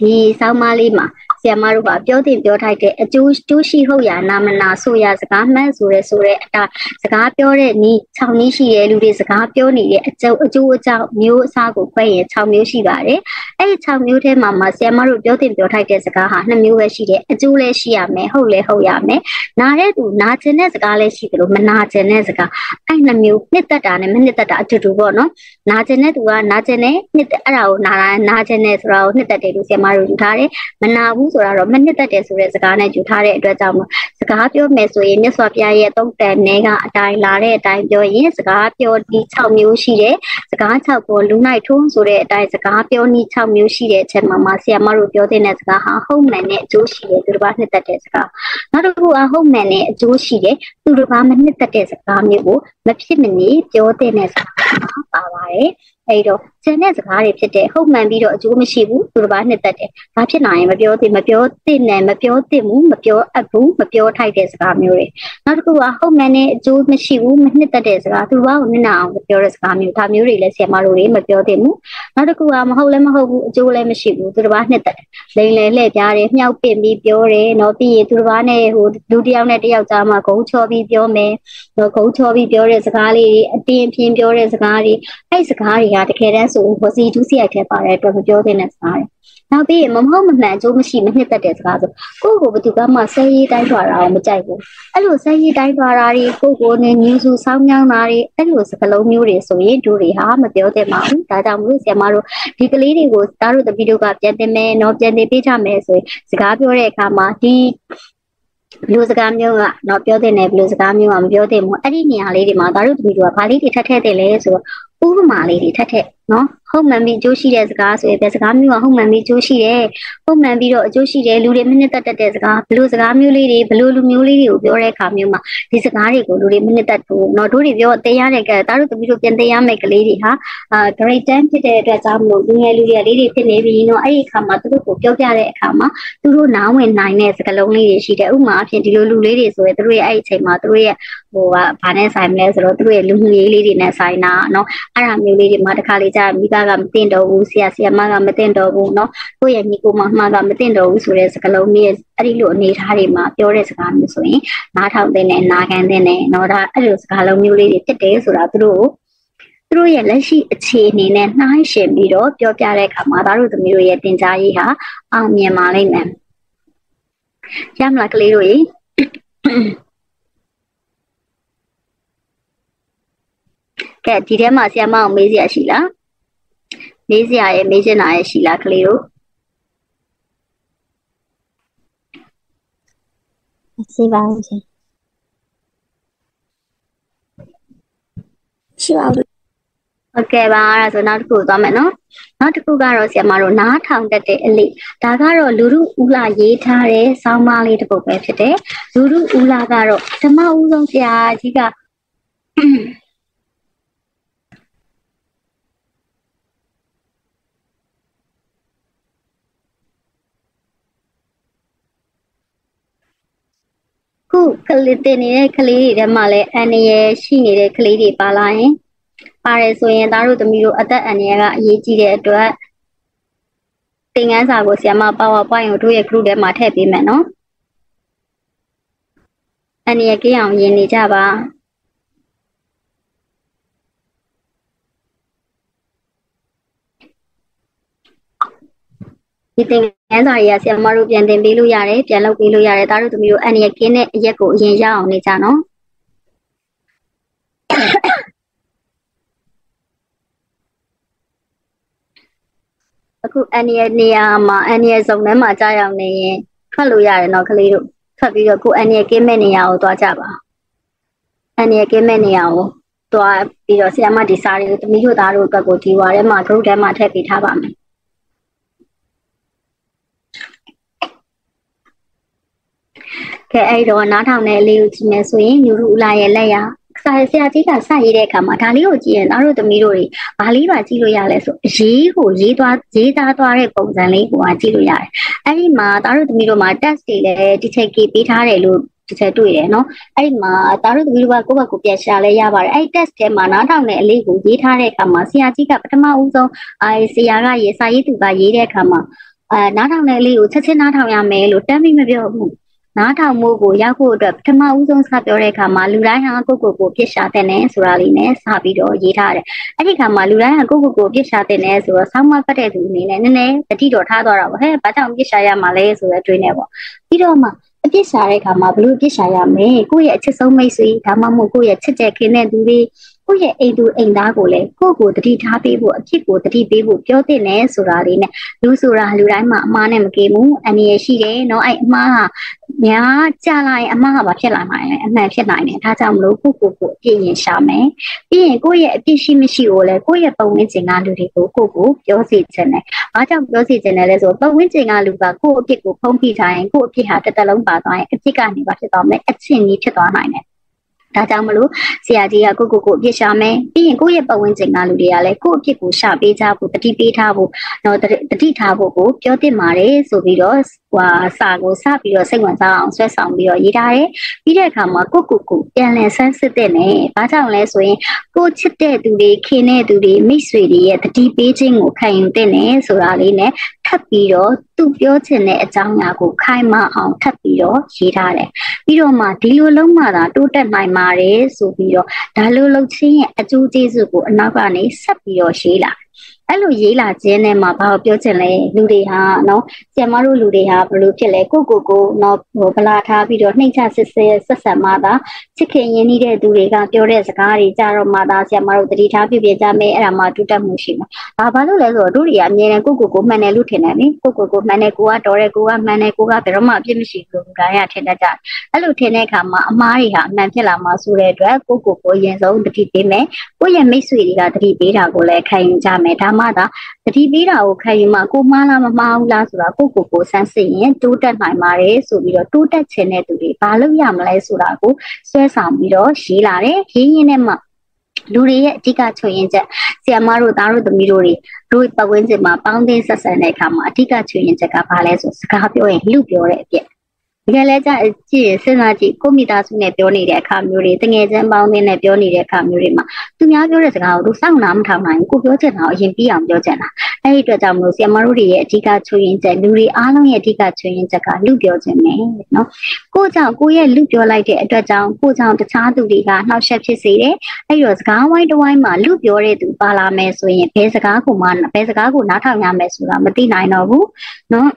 ဒီဆောင်းပါးလေးမှာ ဆီယမတို့ကပြောတင်ပြောထိုက်တဲ့အကျိုးကျိုးရှိဟုတ်ရာနာမနာဆိုရစကားမှန်ဆိုရဲဆိုတဲ့အတာစကားပြောတဲ့နီး6နည်းရှိတဲ့လူတွေစကားပြောနေတဲ့အကျိုးအကျိုးအကြောင်းမျိုးအစားကိုခွဲရင်6မျိုးရှိပါတယ်အဲ့ဒီ6မျိုးထဲမှာမှဆီယမတို့ပြောတင်ပြောထိုက်တဲ့စကားဟာ2မျိုးပဲရှိတယ်အကျိုးလည်းရှိရမယ်ဟုတ်လည်းဟုတ်ရမယ်နားတဲ့သူနားကျင်တဲ့စကားလည်းရှိတယ်လို့မနာကျင်တဲ့စကားအဲ့2မျိုးနှစ်သက်တာနဲ့မနှစ်သက်တာအတူတူပေါ့နော်နားကျင်တဲ့သူကနားကျင်တဲ့နှစ်အဲ့ဒါကိုနားနားကျင်တဲ့ဆိုတာကိုနှစ်သက်တယ်လို့ဆီယမတို့ယူထားတယ်မနာဘူးဆိုတာတော့မနှစ်သက်တယ်ဆိုတဲ့စကားနဲ့ယူထားတဲ့အတွက်ကြောင့်စကားပြောမယ်ဆိုရင်မြတ်စွာဘုရားရဲ့သုံးတန်နဲ့ကအတိုင်းလာတဲ့အတိုင်းပြောရင်စကားပြောဒီ6မျိုးရှိတယ်စကား6ကိုလူနိုင်ထုံးဆိုတဲ့အတိုင်းစကားပြောနည်း6မျိုးရှိတဲ့အချက်မှာမှာဆီယမတို့ပြောတဲ့စကားဟာဟုတ်မှန်တဲ့အကျိုးရှိတယ်သူတစ်ပါးနှစ်သက်တဲ့စကားနောက်တစ်ခုကဟုတ်မှန်တဲ့အကျိုးရှိတယ်သူတစ်ပါးမနှစ်သက်တဲ့စကားမျိုးကိုမဖြစ်မနေပြောတဲ့စကားပါပါတယ်အဲ့တော့ကျန်တဲ့စကားတွေဖြစ်တဲ့ဟုတ်မှန်ပြီးတော့အကျိုးမရှိဘူးသူတစ်ပါးနှစ်သက်တယ်။ဘာဖြစ်နိုင်ရင်မပြောသင့်မပြောသင့်နဲ့မပြောသင့်ဘူးမပြောအပ်ဘူးမပြောထိုက်တဲ့စကားမျိုးတွေ။နောက်တစ်ခုကဟုတ်မှန်တဲ့အကျိုးမရှိဘူးမနှစ်သက်တဲ့စကားသူတစ်ပါးကိုနစ်နာအောင်ပြောတဲ့စကားမျိုးဒါမျိုးတွေလည်းဆရာမတို့တွေမပြောသင့်ဘူး။နောက်တစ်ခုကမဟုတ်လည်းမဟုတ်ဘူးအကျိုးလည်းမရှိဘူးသူတစ်ပါးနှစ်သက်တယ်။လိန်လေလှည့်ပြားတယ်မြှောက်ပင့်ပြီးပြောတယ်နော်ပြီးရင်သူတစ်ပါးနဲ့ဟိုလူတစ်ယောက်နဲ့တစ်ယောက်ကြားမှာဂုံချောပြီးပြောမယ်။နော်ဂုံချောပြီးပြောတဲ့စကားလေးတွေအတင်းပြင်းပြောတဲ့စကားတွေအဲ့စကားတွေကတကယ်တမ်းဆိုဝစီဒုစီရိုက်ထဲပါတဲ့အတွက်မပြောသင့်တဲ့စကားတွေနောက်ပြီးမမဟုတ်မမှန်အကျိုးမရှိမနှစ်သက်တဲ့စကားဆိုကိုယ့်ကိုဘယ်သူကမှဆဲရေးတိုင်းထွာတာအောင်မကြိုက်ဘူးအဲ့လိုဆဲရေးတိုင်းထွာတာတွေကိုယ့်ကိုနဲ့ညူစုဆောင်းမြောင်းတာတွေအဲ့လိုစကားလုံးမျိုးတွေဆိုရင်တို့တွေဟာမပြောသင့်ပါဘူးဒါကြောင့်မလို့ဆရာမတို့ဒီကလေးတွေကိုတားတို့တပီတို့ကပြန်တင်မယ်နော်ပြန်တင်ပေးကြမယ်ဆိုရင်စကားပြောတဲ့အခါမှာဒီဘလူစကားမျိုးကတော့ပြောတဲ့နယ်ဘလူစကားမျိုးကမပြောတဲ့ဘူးအဲ့ဒီနေရာလေးတွေမှာဒါတို့တမီတို့ကဘာလေးတွေထပ်ထည့်တယ်လဲဆိုတော့ ဥပမာလေးတွေထပ်ထည့်နော်ဟုတ်မှန်ပြီးအကျိုးရှိတဲ့စကားဆိုရင်ဘယ်စကားမျိုးကဟုတ်မှန်ပြီးအကျိုးရှိတယ်ဟုတ်မှန်ပြီးတော့အကျိုးရှိတယ်လူတွေမိနစ်တက်တက်တဲ့စကားဘလို့စကားမျိုးလေးတွေဘလို့လူမျိုးလေးတွေကိုပြောတဲ့အခါမျိုးမှာဒီစကားတွေကိုလူတွေမိနစ်တက်ဖို့နော်တို့တွေပြောတရားတဲ့ကဲတားတို့တပီတို့ပြန်တရားမဲ့ကလေးတွေဟာအာ grade 10ဖြစ်တဲ့အတွက်ကြောင့်မလို့လူငယ်လူငယ်လေးတွေဖြစ်နေပြီနော်အဲ့ဒီအခါမှာသူတို့ကိုပြောပြတဲ့အခါမှာသူတို့နားဝင်နိုင်တဲ့စကားလုံးလေးတွေရှိတယ်ဥပမာအဖြစ်ဒီလိုလူလေးတွေဆိုရင်သူတို့ရဲ့အဲ့ဒီအချိန်မှာသူတို့ရဲ့ဟိုကဘာနဲ့ဆိုင်မလဲဆိုတော့သူတို့ရဲ့လူငယ်လေးတွေနဲ့ဆိုင်တာနော်အဲ့ဒါမျိုးလေးတွေမှာတစ်ခါလေကြာမိဘကမတင်တော့ဘူးဆရာဆရာမကမတင်တော့ဘူးเนาะကိုယ့်ရဲ့ညီကိုမမကမတင်တော့ဘူးဆိုတဲ့စကားလုံးမျိုးအဲ့ဒီလိုအနေအထားတွေမှာပြောတဲ့စကားမျိုးဆိုရင်နားထောင်တဲ့နဲ့နားခံတဲ့နဲ့เนาะဒါအဲ့လိုစကားလုံးမျိုးလေးတွေဖြစ်တယ်ဆိုတာသူတို့သူတို့ရဲ့လက်ရှိအခြေအနေနဲ့နှိုင်းယှဉ်ပြီးတော့ပြောပြတဲ့အခါမှာဒါတို့သမီးတို့ရဲ့တင် जा ရေးဟာအောင်မြင်ပါလိမ့်မယ်ရမလားကလေးတို့ရေ ကဲဒီထဲမှာဆရာမအောင်မေးစရာရှိလားမေးစရာရဲ့မေးချင်တာရဲ့ရှိလားကလေးတို့ရှိပါဦးရှင်ရှိပါဘူးဟုတ်ကဲ့ပါအဲ့ဒါဆိုနောက်တစ်ခုသွားမယ်နော်နောက်တစ်ခုကတော့ဆရာမတို့နားထောင်တတ်တဲ့အလိဒါကတော့လူလူဦးလာရေးထားတဲ့ဆောင်းပါးလေးတစ်ပုဒ်ပဲဖြစ်တယ်လူလူဦးလာကတော့ဓမ္မဦးဆုံးဆရာကြီးက ကလေးတင်နေတဲ့ကလေးတွေထဲမှာလည်းအန်ရယ်ရှိနေတဲ့ကလေးတွေပါလာရင်ပါတယ်ဆိုရင်သားတို့သမီးတို့အသက်အန္တရာယ်ကအရေးကြီးတဲ့အတွက်သင်ခန်းစာကိုဆရာမ PowerPoint ကိုတို့ရဲ့ group ထဲမှာထည့်ပေးမယ်နော်အန္တရာယ်ကင်းအောင်ယင်နေကြပါ ဒီသင်ခန်းစာတွေကဆရာမတို့ပြန်သင်ပေးလို့ရတယ်ပြန်လုပ်ပေးလို့ရတယ်ဒါတို့သမီးတို့အန္တရာယ်ကင်းတဲ့အရက်ကိုအရင်ရအောင်နေကြနော်အခုအန်ရနေရာမှာအန်ရဇုံထဲမှာကြာရောက်နေရင်ထွက်လို့ရတယ်နော်ကလေးတို့ထွက်ပြီးတော့ကိုအန်ရကင်းမဲ့နေရာကိုသွားကြပါအန်ရကင်းမဲ့နေရာကိုသွားပြီးတော့ဆရာမဒီစာတွေကိုတမီးတို့သားတို့အတွက်ကိုဒီဝါထဲမှာ group ထဲမှာထည့်ပေးထားပါမယ် ကဲအဲ့တော့နားထောင်တဲ့အလေးကိုကြည့်မယ်ဆိုရင်ညူရူလာရဲ့လက်ရစာဆရာကြီးကစရေးတဲ့အခါမှာဒါလေးကိုကြည့်ရင်သားတို့သမီးတို့တွေဘာလေးပါကြည့်လို့ရလဲဆိုရေးကိုရေးသွားရေးသားသွားတဲ့ပုံစံလေးကိုကကြည့်လို့ရတယ်အဲ့ဒီမှာသားတို့သမီးတို့မှာ test တွေလည်းဒီချက်ကြီးပေးထားတယ်လို့ဒီချက်တွေ့တယ်နော်အဲ့ဒီမှာသားတို့သမီးတို့ကကိုယ့်ဘက်ကိုပြန်ရှာလဲရပါတယ်အဲ့ဒီ test ထဲမှာနားထောင်တဲ့အလေးကိုရေးထားတဲ့အခါမှာဆရာကြီးကပထမဦးဆုံးအဲဆရာကရေးစာရေးသူကရေးတဲ့အခါမှာအဲနားထောင်တဲ့အလေးကိုချက်ချင်းနားထောင်ရမယ်လို့တမ်းပြီးမပြောဘူး နားထောင်မှုကိုရောက်ဖို့အတွက်ပထမဦးဆုံးစပြောတဲ့အခါမှာလူတိုင်းဟာကိုယ့်ကိုယ်ကိုပြစ်ရှာတဲ့နဲ့ဆိုတာလေးနဲ့စပြီးတော့ရေးထားတယ်။အဲ့ဒီခါမှာလူတိုင်းဟာကိုယ့်ကိုယ်ကိုပြစ်ရှာတဲ့နဲ့ဆိုတော့ဆောင်းမပတ်တဲ့သူအနေနဲ့နည်းနည်းတတိတော်ထားသွားတာပေါ့ဟဲ့ဘာကြောင့်ပြစ်ရှာရမှာလဲဆိုတဲ့တွေးနေပေါ့။ပြီးတော့မှအပြစ်ရှာတဲ့အခါမှာဘလို့ပြစ်ရှာရမလဲကိုယ့်ရဲ့အချစ်ဆုံးမိတ်ဆွေဒါမှမဟုတ်ကိုယ့်ရဲ့ချစ်တဲ့ခင်တဲ့သူတွေ ကိုယ့်ရဲ့အိမ်သူအိမ်သားကိုလည်းကိုယ့်ကိုတတိထားပေးဖို့အဖြစ်ကိုတတိပေးဖို့ပြောတဲ့နဲ့ဆိုတာလေးနဲ့လူဆိုတာလူတိုင်းမှာအမားနဲ့မကေဘူးအနည်းရရှိတယ်เนาะအဲ့အမားကများကြာလာရင်အမှားကဘာဖြစ်လာနိုင်လဲအမှန်ဖြစ်နိုင်တယ်ဒါကြောင့်မလို့ကိုကိုကိုအပြည့်ရင်ရှာမယ်ပြီးရင်ကိုယ့်ရဲ့အပြည့်ရှိမရှိကိုလည်းကိုယ့်ရဲ့ပုံဝန်းကျင်ကလူတွေကိုကိုကိုပြောစီခြင်းတယ်ဘာကြောင့်ပြောစီခြင်းလဲလဲဆိုပုံဝန်းကျင်ကလူကကိုယ့်အပြစ်ကိုဖုံးပြထားရင်ကိုယ့်အပြစ်ဟာတစ်သက်လုံးပါသွားရင်အပြစ်ကနေဘာဖြစ်သွားမလဲအချင်းကြီးဖြစ်သွားနိုင်တယ် ဒါကြောင့်မလို့ဆရာကြီးကကိုကိုကိုအပြစ်ရှာမယ်ပြီးရင်ကိုယ့်ရဲ့ပတ်ဝန်းကျင်ကလူတွေကလည်းကိုယ့်အပြစ်ကိုရှာပေးကြဖို့တတိပေးထားဖို့တော့တတိထားဖို့ကိုပြောတင်ပါတယ်ဆိုပြီးတော့ ဟွာစာကိုစပြီးတော့စိတ်ဝင်စားအောင်ဆွဲဆောင်ပြီးတော့ရေးထားတယ်ပြီးတဲ့အခါမှာကိုကိုကိုပြန်လည်ဆန်းစစ်တဲ့နဲ့ဘာကြောင့်လဲဆိုရင်ကိုချစ်တဲ့သူတွေခင်တဲ့သူတွေမိတ်ဆွေတွေရဲ့တတိပေးခြင်းကိုခံယူတဲ့နဲ့ဆိုတာလေးနဲ့ထပ်ပြီးတော့သူပြောချင်တဲ့အကြောင်းအရာကိုခိုင်မာအောင်ထပ်ပြီးတော့ရေးထားတယ်ပြီးတော့မှဒီလိုလုံးမှသာတိုးတက်နိုင်ပါတယ်ဆိုပြီးတော့ဒါလိုလုပ်ခြင်းရဲ့အကျိုးကျေးဇူးကိုအနောက်ကနေဆက်ပြီးတော့ရေးလာ အဲ့လိုရေးလာခြင်းနဲ့မှာဘာပြောချင်လဲလူတွေဟာနော်ကျမတို့လူတွေဟာဘလို့ဖြစ်လဲကိုကိုကိုနော်ဟိုဗလာထားပြီးတော့နှိမ့်ချစစ်ဆဲဆက်ဆံမှသာချစ်ခင်ရင်းနှီးတဲ့သူတွေကပြောတဲ့စကားတွေကြတော့မှသာကျမတို့တတိထားပြပြကြမယ်အဲ့ဒါမှတူတက်မှုရှိမှာဘာဘာလို့လဲဆိုတော့တို့တွေကအမြဲတမ်းကိုကိုကိုမှန်တယ်လို့ထင်တယ်လေကိုကိုကိုမှန်တယ်ကိုကတော်တယ်ကိုကမှန်တယ်ကိုကဘယ်တော့မှအပြစ်မရှိဘူးလို့ဒါရထင်တတ်ကြတယ်အဲ့လိုထင်တဲ့အခါမှာအမားတွေဟာအမှန်ဖြစ်လာမှာဆိုတဲ့အတွက်ကိုကိုကိုအရင်ဆုံးတတိပေးမယ်ကိုရဲ့မိတ်ဆွေတွေကတတိပေးတာကိုလည်းခံယူကြမယ်ဒါမှသာတတိပေးတာကိုခံယူမှကိုမှားလားမမှားဘူးလားဆိုတာကိုကိုကိုစမ်းစစ်ရင်တိုးတက်နိုင်ပါတယ်ဆိုပြီးတော့တိုးတက်ခြင်းတဲ့သူတွေဘာလုပ်ရမလဲဆိုတာကိုဆွဲဆောင်ပြီးတော့ရေးလာတယ်ရေးရင်းနဲ့မှလူတွေရဲ့အဓိကချွင်ရင်ချက်ဆီယမတို့သားတို့သမီးတို့တွေတို့ပတ်ဝန်းကျင်မှာပေါင်းသင်းဆက်ဆံတဲ့အခါမှာအဓိကချွင်ရင်ချက်ကဘာလဲဆိုစကားပြောရင်လူပြောတဲ့အပြည့် တကယ်လဲကြကြည့်ရင်စဉ်းစားကြည့်ကိုမိသားစုနဲ့ပြောနေတဲ့အခါမျိုးတွေတငယ်ချင်းပေါင်းသင်းနဲ့ပြောနေတဲ့အခါမျိုးတွေမှာသူများပြောတဲ့စကားကိုသူစောင့်နာမထောင်နိုင်ဘူးကိုပြောချင်တာကိုအရင်ပြီးအောင်ပြောချင်တာအဲ့ဒီအတွက်ကြောင့်မလို့ဆီယမတို့တွေရဲ့အဓိကချွေရင်ချက်လူတွေအားလုံးရဲ့အဓိကချွေရင်ချက်ကလူပြောခြင်းပဲနော်ကိုကြောင့်ကိုရဲ့လူပြောလိုက်တဲ့အတွက်ကြောင့်ကိုကြောင့်တခြားသူတွေကနှောက်ယှက်ဖြစ်စေတယ်အဲ့တော့စကားဝိုင်းတစ်ဝိုင်းမှာလူပြောတဲ့သူပါလာမယ်ဆိုရင်ဘယ်စကားကိုမှဘယ်စကားကိုနားထောင်ရမယ်ဆိုတာမသိနိုင်တော့ဘူးနော်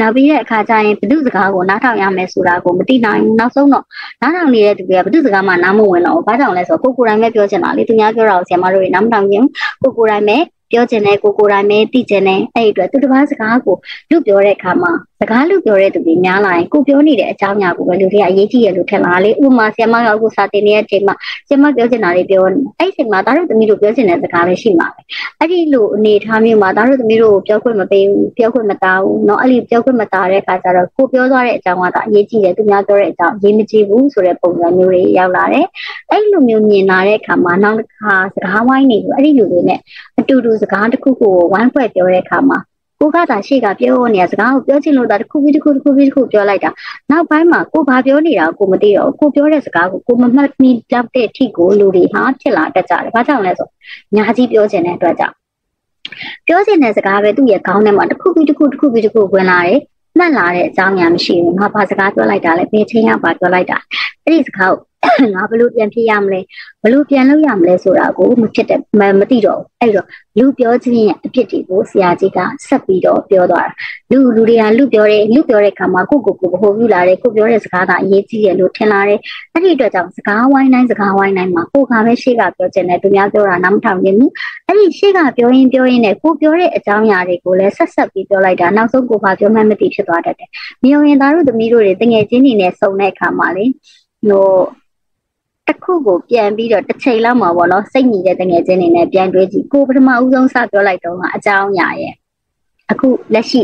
နောက်ပြီးတဲ့အခါကျရင်ဘု து စကားကိုနားထောင်ရမယ်ဆိုတာကိုမသိနိုင်ဘူးနောက်ဆုံးတော့နားထောင်နေတဲ့သူတွေကဘု து စကားမှနားမဝင်တော့ဘူးဘာကြောင့်လဲဆိုတော့ကိုကိုယ်တိုင်ပဲပြောချင်တာလေသူများပြောတာကိုဆရာမတို့တွေနားမထောင်ခြင်းကိုကိုယ်တိုင်ပဲပြောချင်တဲ့ကိုကိုယ်တိုင်ပဲသိချင်တဲ့အဲ့ဒီအတွက်သူတစ်ပါးစကားကိုလူပြောတဲ့အခါမှာ စကားလူပြောတဲ့သူတွေများလာရင်ကိုပြောနေတဲ့အကြောင်းအရာကိုပဲလူတွေကအရေးကြီးရလို့ထင်လာလေဥပမာဆရာမကအခုစာတင်နေတဲ့အချိန်မှာဆရာမပြောချင်တာတွေပြောနေအဲ့ဒီအချိန်မှာဒါတို့သမီးတို့ပြောချင်တဲ့စကားလည်းရှိမှာပဲအဲ့ဒီလိုအနေထားမျိုးမှာဒါတို့သမီးတို့ပြောခွင့်မပေးဘူးပြောခွင့်မတားဘူးเนาะအဲ့ဒီပြောခွင့်မတားတဲ့အခါကျတော့ကိုပြောသွားတဲ့အကြောင်းကအရေးကြီးတယ်သူများပြောတဲ့အကြောင်းအရေးမကြီးဘူးဆိုတဲ့ပုံစံမျိုးတွေရောက်လာတယ်အဲ့လိုမျိုးမြင်လာတဲ့အခါမှာနောက်တစ်ခါစကားဝိုင်းနေဘူးအဲ့ဒီလူတွေနဲ့အတူတူစကားတစ်ခုကိုဝိုင်းဖွဲ့ပြောတဲ့အခါမှာ ကိုကသာရှေ့ကပြောနေရစကားကိုပြောချင်လို့ဒါတစ်ခုပြီးတစ်ခုတစ်ခုပြီးတစ်ခုပြောလိုက်တာနောက်ပိုင်းမှာကိုဘာပြောနေတာကိုမသိတော့ကိုပြောတဲ့စကားကိုကိုမမှတ်မိတတ်တဲ့အထိကိုလူတွေဟာဖြစ်လာတတ်ကြတယ်ဘာကြောင့်လဲဆိုညာကြီးပြောချင်တဲ့အတွက်ကြောင့်ပြောချင်တဲ့စကားပဲသူ့ရဲ့ခေါင်းထဲမှာတစ်ခုပြီးတစ်ခုတစ်ခုပြီးတစ်ခုဝင်လာတယ်မှတ်လာတဲ့အကြောင်းအရာမရှိဘူးငါဘာစကားပြောလိုက်တာလဲဘယ်ချိန်ကဘာပြောလိုက်တာအဲ့ဒီစကားကို ငါဘလို့ပြန်ဖြစ်ရမလဲဘလို့ပြန်လုပ်ရမလဲဆိုတာကိုမဖြစ်တဲ့မသိတော့အဲ့တော့လူပြောခြင်းရဲ့အဖြစ်တွေကိုဆရာကြီးကဆက်ပြီးတော့ပြောသွားတာလူလူတွေကလူပြောတယ်လူပြောတဲ့အခါမှာကိုကိုကိုဘဟုပြုလာတယ်ကိုပြောတဲ့စကားသာအရေးကြီးတယ်လို့ထင်လာတယ်အဲ့ဒီအတွက်ကြောင့်စကားဝိုင်းတိုင်းစကားဝိုင်းတိုင်းမှာကိုကပဲရှေ့ကပြောခြင်းနဲ့သူများပြောတာနားမထောင်နိုင်ဘူးအဲ့ဒီရှေ့ကပြောရင်ပြောရင်နဲ့ကိုပြောတဲ့အကြောင်းအရာတွေကိုလည်းဆက်ဆက်ပြီးပြောလိုက်တာနောက်ဆုံးကိုဘာပြောမှမသိဖြစ်သွားတတ်တယ်မြေရင်သားတို့သမီးတို့တွေတငယ်ချင်းတွေနဲ့စုံတဲ့အခါမှာလေဟို တစ်ခုကိုပြန်ပြီးတော့တစ်ချိန်လောက်မှာပေါ့နော်စိတ်ညီတဲ့တငယ်ချင်းတွေနဲ့ပြန်တွေးကြည့်ကိုပထမဦးဆုံးစပြောလိုက်တော့ကအကြောင်းအရာရဲ့အခုလက်ရှိ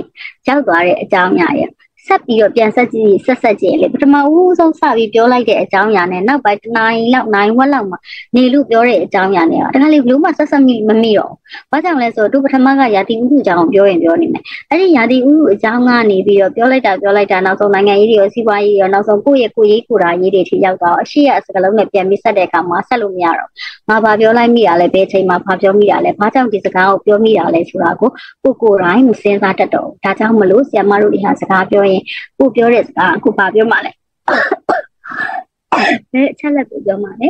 ရောက်သွားတဲ့အကြောင်းအရာရဲ့ ဆက်ပြီးတော့ပြန်ဆက်ကြည့်ဆက်ဆက်ကြည့်လေပထမဦးဆုံးစပြီးပြောလိုက်တဲ့အကြောင်းအရာနဲ့နောက်ပိုင်းတနိုင်လောက်နိုင်ဝက်လောက်မှာနေလို့ပြောတဲ့အကြောင်းအရာနဲ့တခါလေဘလို့မှဆက်ဆက်မိမမိတော့ဘာကြောင့်လဲဆိုတော့သူပထမကယာတိဥထုအကြောင်းပြောရင်ပြောနေမယ်အဲ့ဒီယာတိဥထုအကြောင်းကနေပြီးတော့ပြောလိုက်တာပြောလိုက်တာနောက်ဆုံးနိုင်ငံရေးတွေရောစီးပွားရေးရောနောက်ဆုံးကိုယ့်ရဲ့ကိုယ်ရေးကိုယ်တာရေးတွေထိရောက်တော့အရှိရစကလုံးနဲ့ပြန်ပြီးဆက်တဲ့အခါမှာဆက်လို့မရတော့ငါဘာပြောလိုက်မိတာလဲဘယ်ချိန်မှာဘာပြောမိတာလဲဘာကြောင့်ဒီစကားကိုပြောမိတာလဲဆိုတာကိုကိုကိုယ်တိုင်းမစင်စားတတ်တော့ဒါကြောင့်မလို့ဆရာမတို့တွေဟာစကားပြောရင်ကိုပြောတဲ့စကားအခုဘာပြောမှလဲဘယ်အချက်လက်ကိုပြောမှလဲ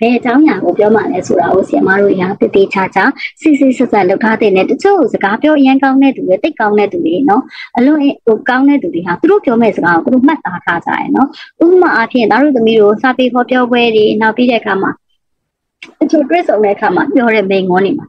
ဘယ်အကြောင်းအရာကိုပြောမှလဲဆိုတာကိုဆီယမတို့ရာတည်တည်ချာချာစစ်စစ်ဆက်ဆက်လုပ်ထားတဲ့နဲ့တချို့စကားပြောအရင်ကောင်းတဲ့သူတွေတိတ်ကောင်းတဲ့သူတွေနော်အလွန်ဟိုကောင်းတဲ့သူတွေဟာသူတို့ပြောမဲ့စကားကိုသူတို့မှတ်သားထားကြရယ်နော်ဥပမာအားဖြင့်သားတို့သမီးတို့စာပေခေါ်ပြောပွဲတွေနောက်ပြီးတဲ့အခါမှာတချို့တွေ့ဆုံတဲ့အခါမှာပြောတဲ့မိန်ငွန်းတွေမှာ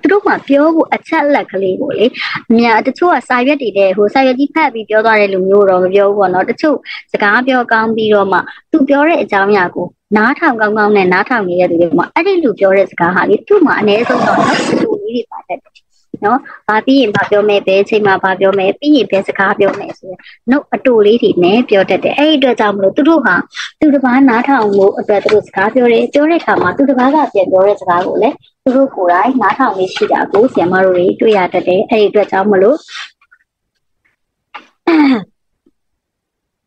သူတို့မှပြောဖို့အချက်လက်ကလေးကိုလေအများတချို့ကစာရွက်တွေတဲ့ဟိုစာရွက်ကြီးဖတ်ပြီးပြောသွားတဲ့လူမျိုးတော့မပြောဘူးပေါ့နော်တချို့စကားပြောကောင်းပြီးတော့မှသူပြောတဲ့အကြောင်းအရာကိုနားထောင်ကောင်းကောင်းနဲ့နားထောင်နေတဲ့သူတွေမှာအဲ့ဒီလူပြောတဲ့စကားဟာလေသူ့မှာအနည်းဆုံးတော့နော်သူလေးတွေပါတတ်တယ် နော်။ဘာပြီးရင်ဘာပြောမယ်ဘယ်ချိန်မှာဘာပြောမယ်ပြီးရင်ဘယ်စကားပြောမယ်ဆိုရင်နှုတ်အတူလေးတွေနဲ့ပြောတတ်တယ်။အဲ့ဒီအတွက်ကြောင့်မလို့သူတို့ဟာသူတစ်ပါးနားထောင်ဖို့အတွက်သူတို့စကားပြောတယ်။ပြောတဲ့အခါမှာသူတစ်ပါးကပြန်ပြောတဲ့စကားကိုလည်းသူတို့ကိုယ်တိုင်နားထောင်နေရှိတာကိုဆရာမတို့တွေတွေ့ရတတ်တယ်။အဲ့ဒီအတွက်ကြောင့်မလို့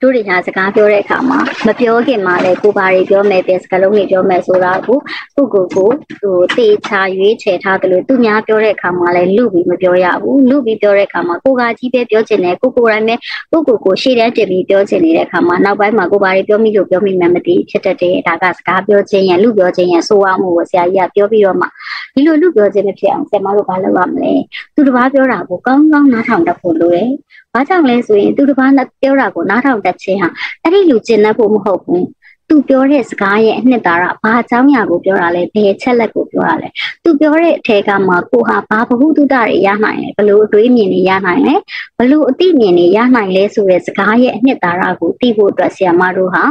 တို့တွေညာစကားပြောတဲ့အခါမှာမပြောခင်မှာလည်းကိုပါတွေပြောမယ်ပဲစကားလုံးတွေပြောမယ်ဆိုတာကိုကိုကိုကိုဟိုတေချာရွေးချယ်ထားတယ်လို့သူများပြောတဲ့အခါမှာလည်းလူပြီးမပြောရဘူးလူပြီးပြောတဲ့အခါမှာကိုကကြီးပဲပြောချင်တယ်ကိုကိုတိုင်းပဲကိုကိုကိုရှေ့တန်းတင်ပြီးပြောချင်နေတဲ့အခါမှာနောက်ပိုင်းမှာကိုပါတွေပြောမိလို့ပြောမိမှမသိဖြစ်တတ်တယ်ဒါကစကားပြောခြင်းရလူပြောခြင်းရဆိုအောင်မို့ဆရာကြီးကပြောပြီးတော့မှဒီလိုလူပြောခြင်းမဖြစ်အောင်ဆရာမတို့ဘာလုပ်ရမလဲသူတစ်ပါးပြောတာကိုကောင်းကောင်းနားထောင်တတ်ဖို့လိုတယ်။ ဘာကြောင့်လဲဆိုရင်သူတစ်ပါးနဲ့ပြောတာကိုနားထောင်တတ်ခြင်းဟာအဲ့ဒီလူကျင်တတ်ဖို့မဟုတ်ဘူး။သူပြောတဲ့စကားရဲ့အနှစ်သာရဘာအကြောင်းအရာကိုပြောတာလဲဘယ်ချက်လက်ကိုပြောတာလဲသူပြောတဲ့အထက်ကမှကိုဟာဘာဘဟုတုတတွေရနိုင်လဲဘလို့အတွေးမြင်တွေရနိုင်လဲဘလို့အသိမြင်တွေရနိုင်လဲဆိုတဲ့စကားရဲ့အနှစ်သာရကိုသိဖို့အတွက်ဆရာမတို့ဟာ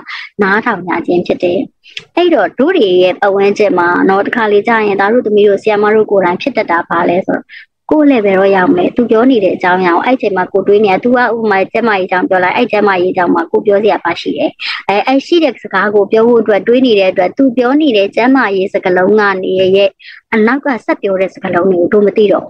နားထောင်ကြခြင်းဖြစ်တယ်အဲ့တော့တို့တွေရဲ့ပဝန်းကျင်မှာတော့တစ်ခါလေကြာရင်ဒါတို့သမီးတို့ဆရာမတို့ကိုယ်တိုင်ဖြစ်တတ်တာပါလဲဆိုတော့ ကိုယ်လည်းပဲတော့ရောက်မယ်သူပြောနေတဲ့အကြောင်းအရာကိုအဲ့ချိန်မှာကိုတွေးနေတယ်သူကဥပမာကျမကြီးအကြောင်းပြောလိုက်အဲ့ကျမကြီးအကြောင်းမှာကိုပြောစရာပါရှိတယ်အဲအဲ့ရှိတဲ့စကားကိုပြောဖို့အတွက်တွေးနေတဲ့အတွက်သူပြောနေတဲ့ကျမကြီးစကားလုံးကနေရဲ့အနောက်ကဆက်ပြောတဲ့စကားလုံးတွေကိုတို့မသိတော့